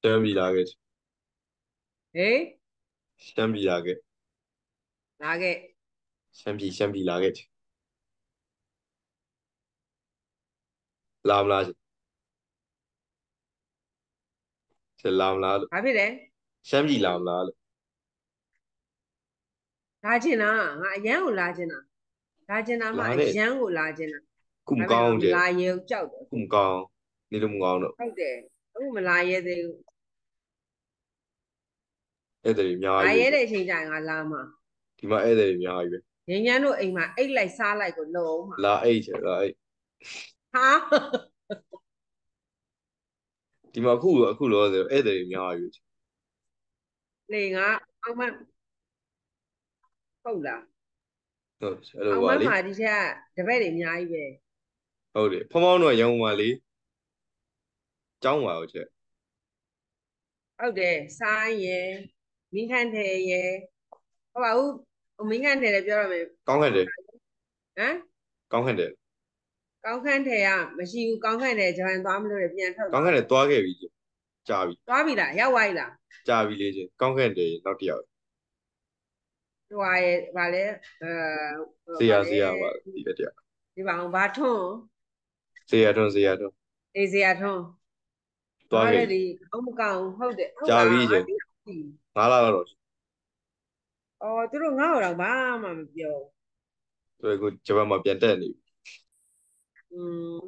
ရှမ်းပြည်လာခဲ့ဟေးရှမ်းပြည်လာခဲ့လာခဲ့ ရှမ်းပြည်ရှမ်းပြည်လာခဲ့လာမလားဆက်လာမလားလို့ဘာဖြစ်လဲရှမ်းပြည်လာမလားလို့လာချင်တာငါအရန်ကိုလာချင်တာလာချင်တာမှလာအတဲ့ရန်ကိုလာချင်တာခုမကောင်းမတယ်လာရဲဘူးကြောက်တယ်ခုမကောင်းနေလို့မကောင်းတော့ဟုတ်တယ်အခုမလာရဲသေးဘူးဧည့်သည်တွေအများလာကြီးရဲပဲတဲ့အချိန်ကျရင်ငါလာမှာဒီမှာဧည့်သည်တွေအများကြီးပဲ ငញ្ញမ်းတို့အိမ်မှာအိတ်လိုက်စားလိုက်ကိုလုံအောင်မှာလာအိတ်ချင်လာအိတ်ဟာဒီမှာအခုအခုလောဆယ်ဧည့်သည်တွေအများကြီးပဲလေငါအောင်မဟုတ်လားဟုတ်အဲ့လိုအောင်မပါလေမှာဒီချက်ကတပည့်တွေအများကြီးပဲဟုတ်တယ်ဖမောင်းတော့ရန်ကုန်မှာလေကျောင်းပါတော့ချက်ဟုတ်တယ်စားရယ်မင်းခန့်တယ်ရယ်ဟုတ်ပါဘူးဟို မင်းခန့်တယ်လည်းပြောရမယ်ကောင်းခန့်တယ်ဟမ်ကောင်းခန့်တယ်ကောင်းခန့်တယ်ကမရှိဘူးကောင်းခန့်တယ်ဂျပန်သွားမလို့လေပြန်ထုတ်ကောင်းခန့်တယ်သွားခဲ့ပြီကြာပြီသွားပြီလားရောက်သွားပြီလားကြာပြီလေချင်းကောင်းခန့်တယ်နောက်တစ်ယောက်ဟိုဟာရယ်ဗာလဲအဲဇေယဇေယပါဒီတစ်ယောက်ဒီပါအောင်ဘာထွန်းဇေယထွန်းဇေယထွန်းအေးဇေယထွန်းသွားခဲ့တယ်ပြီဒီကောင်းမကောင်းဟုတ်တယ်ဟုတ်ကြာလားပြီကျငါသိပြီငါးလတော့ရှိ အော်သူတို့ငါ့ကိုတော့ဘာမှမပြောသူကဂျပန်မှာပြန်တက်နေပြီอืม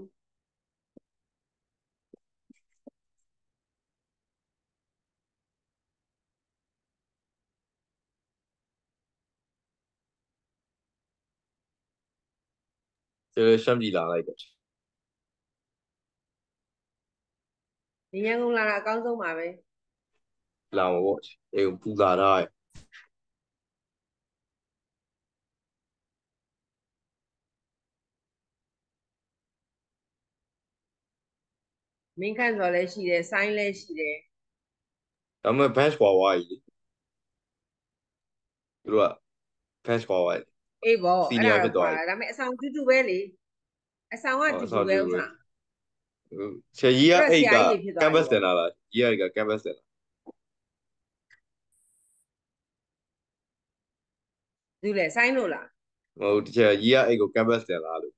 ကျတော့ရှမ်းပြည်လာလိုက်တယ်ဒီရန်ကုန်လာတာအကောင်းဆုံးပါပဲလာမှာပေါ့အေးပူလာတာရဲ့ မင်းခန့်စော်လည်းရှိတယ်ဆိုင်းလည်းရှိတယ်ဒါပေမဲ့ bench ပွားဝါကြီးလေသူတို့က bench ပွားဝါကြီးအေးပေါ့ Senior အဲ့ဖြစ်သွားပြီဒါတော့ပါဒါပေမဲ့အဆောင်တူတူပဲလေအဆောင်ကဟုတ်တူအဆောင်တူပဲတူတူပဲဥစ္စာဟုတ်ဆရာကြီးကအဲ့အိတ်ကဆရာကြီးတွေဖြစ်သွားပြီ campus center လားကြီးက campus center သူလေဆိုင်းလို့လားမဟုတ်တချာကြီးကအိတ်ကို campus center လားလို့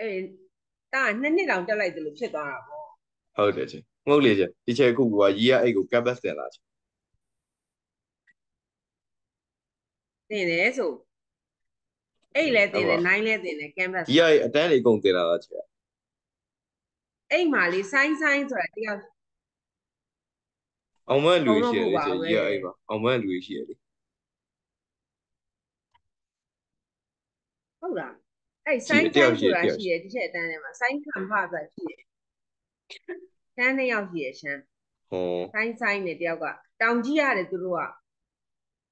အေးတာနှစ်နှစ်တောင်တက်လိုက်တယ်လို့ဖြစ်သွားတာပေါ့ဟုတ်တယ်ချင်းမဟုတ်လေချင်းဒီချေခုကကြီးကအိတ်ကို campus center လားချင်းတင်တယ်ဆိုအိတ်လည်းတင်တယ်နိုင်လည်းတင်တယ် canvas ကြီးကအိတ်အတန်းလေးအကုန်တင်လာတာချင်းအိတ်မှာလေးဆိုင်းဆိုင်းဆိုတာတယောက်အောင်မန်လူကြီးရှိတယ်လေဘုံတော့မဟုတ်ပါဘူးကြီးကအိတ်ပါအောင်မန်လူကြီးရှိတယ်လေဟုတ်လား အဲ့ဆိုင်းခံဆိုတာရှိတယ်ဒီချက်အတန်းထဲမှာဆိုင်းခံဖဆိုတာရှိတယ်တန်းနှစ်ယောက်ရှိတယ်ရှမ်းဟောဆိုင်းဆိုင်နဲ့တယောက်ကတောင်ကြီးရတယ်သူတို့က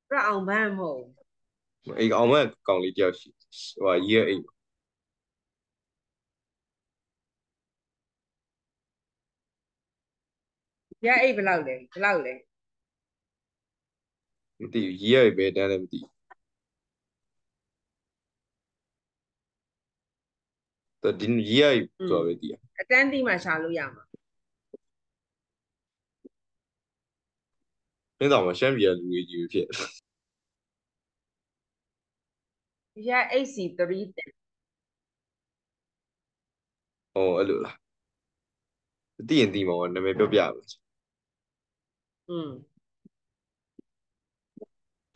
ပြအောင်ဘန်းမဟုတ်အေးအောင်ဘန်းကောင်လေးတယောက်ရှိဟိုရေးအိမ်ရအိတ်ဘယ်လောက်လဲဘယ်လောက်လဲမသိဘူးရရပဲတန်းလည်းမသိဘူး ဒီရေးရဆိုပဲတည်အတန်းတိမှရှာလို့ရမှာမင်းတော့မရှမ်းပြည်လူကြီးကြီးဖြစ်ရ AC3 တက်ဟောအဲ့လိုလားတည်ရင်တည်မှာနာမည်ပြောပြပါอืม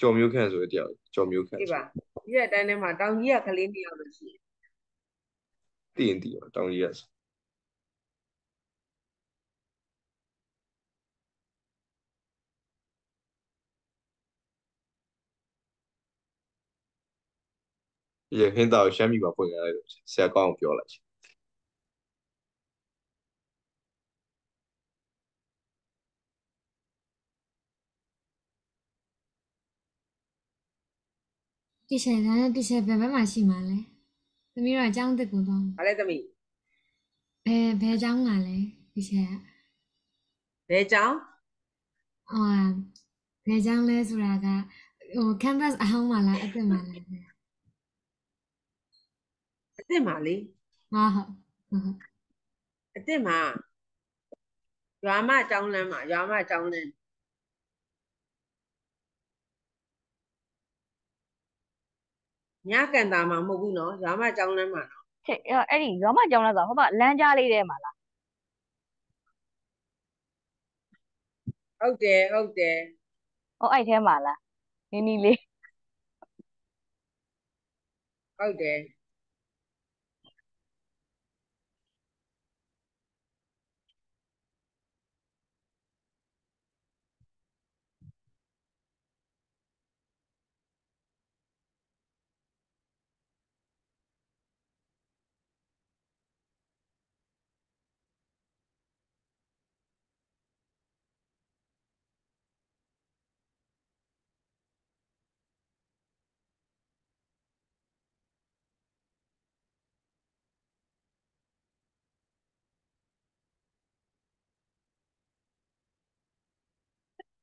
ကျော်မျိုးခန့်ဆိုတဲ့တရားကျော်မျိုးခန့်ဒီပါဒီအတန်းထဲမှာတောင်ကြီးကကလေးနှစ်ယောက်လို့ရှိရင် တည်ရင်တည်ပါတောင်းကြီးရဆိုဒီဟင်းသားကိုရှမ်းပြည်မှာဖွင့်ရလိုက်လို့ဆရာကောင်းအောင်ပြောလိုက်တီရှယ်ဒါနဲ့တီရှယ်ဘယ်ဘက်မှာရှိမှာလဲ သမီးတို့အကြောင်းတက်ကိုတော့ဗါလဲသမီးဘယ်ဘယ်အကြောင်းကလဲတီရှယ်ကဘယ်ကြောင်ဟောဘယ်အကြောင်းလဲဆိုတာကဟို canvas အဟောင်းမှာလားအစ်စ်မှာလားအစ်စ်မှာလေဟာဟုတ်ဟုတ်ဟုတ်အစ်စ်မှာရွာမအကြောင်းလမ်းမှာရွာမအကြောင်းလမ်း ညကန်တာမှာမဟုတ်ဘူးနော်ရွာမအကြောင်းလမ်းမှာနော်ချစ်အဲ့ဒီရောမကြောင်လာဆိုဟောပါလမ်းကြားလေးထဲမှာလားဟုတ်တယ်ဟုတ်တယ်ဟောအဲ့ထဲမှာလားနီနီလေးဟုတ်တယ်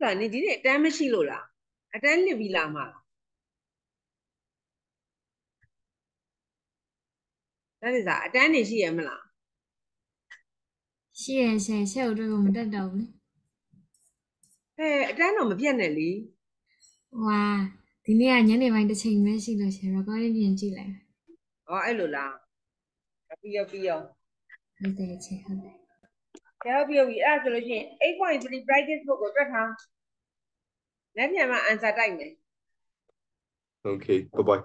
ဒါနေဒီနေ့အတန်းမရှိလို့လားအတန်းလစ်ပြီးလာမှာလားဒါဒါအတန်းနေရှိရမလားရှိရရှယ်ရှယ်တို့ကမတက်တော့ဘူးဟဲ့အတန်းတော့မပြတ်နဲ့လေဝါဒီနေ့ကညနေပိုင်းတစ်ချိန်ပဲရှိလို့ရှယ် recording ပြင်ကြည့်လိုက်ဟောအဲ့လိုလားပြီးရောပြီးရောဟုတ်တယ်ချေဟုတ်တယ်ကျတော့ပြီးရောပြီအဲ့ဒါဆိုလို့ရှိရင်8.3 practice book ကိုတွက်ထား လက်ပြန်မှာ answer တိုက်မယ် Okay bye bye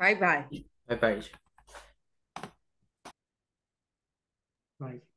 bye bye bye bye ဟုတ်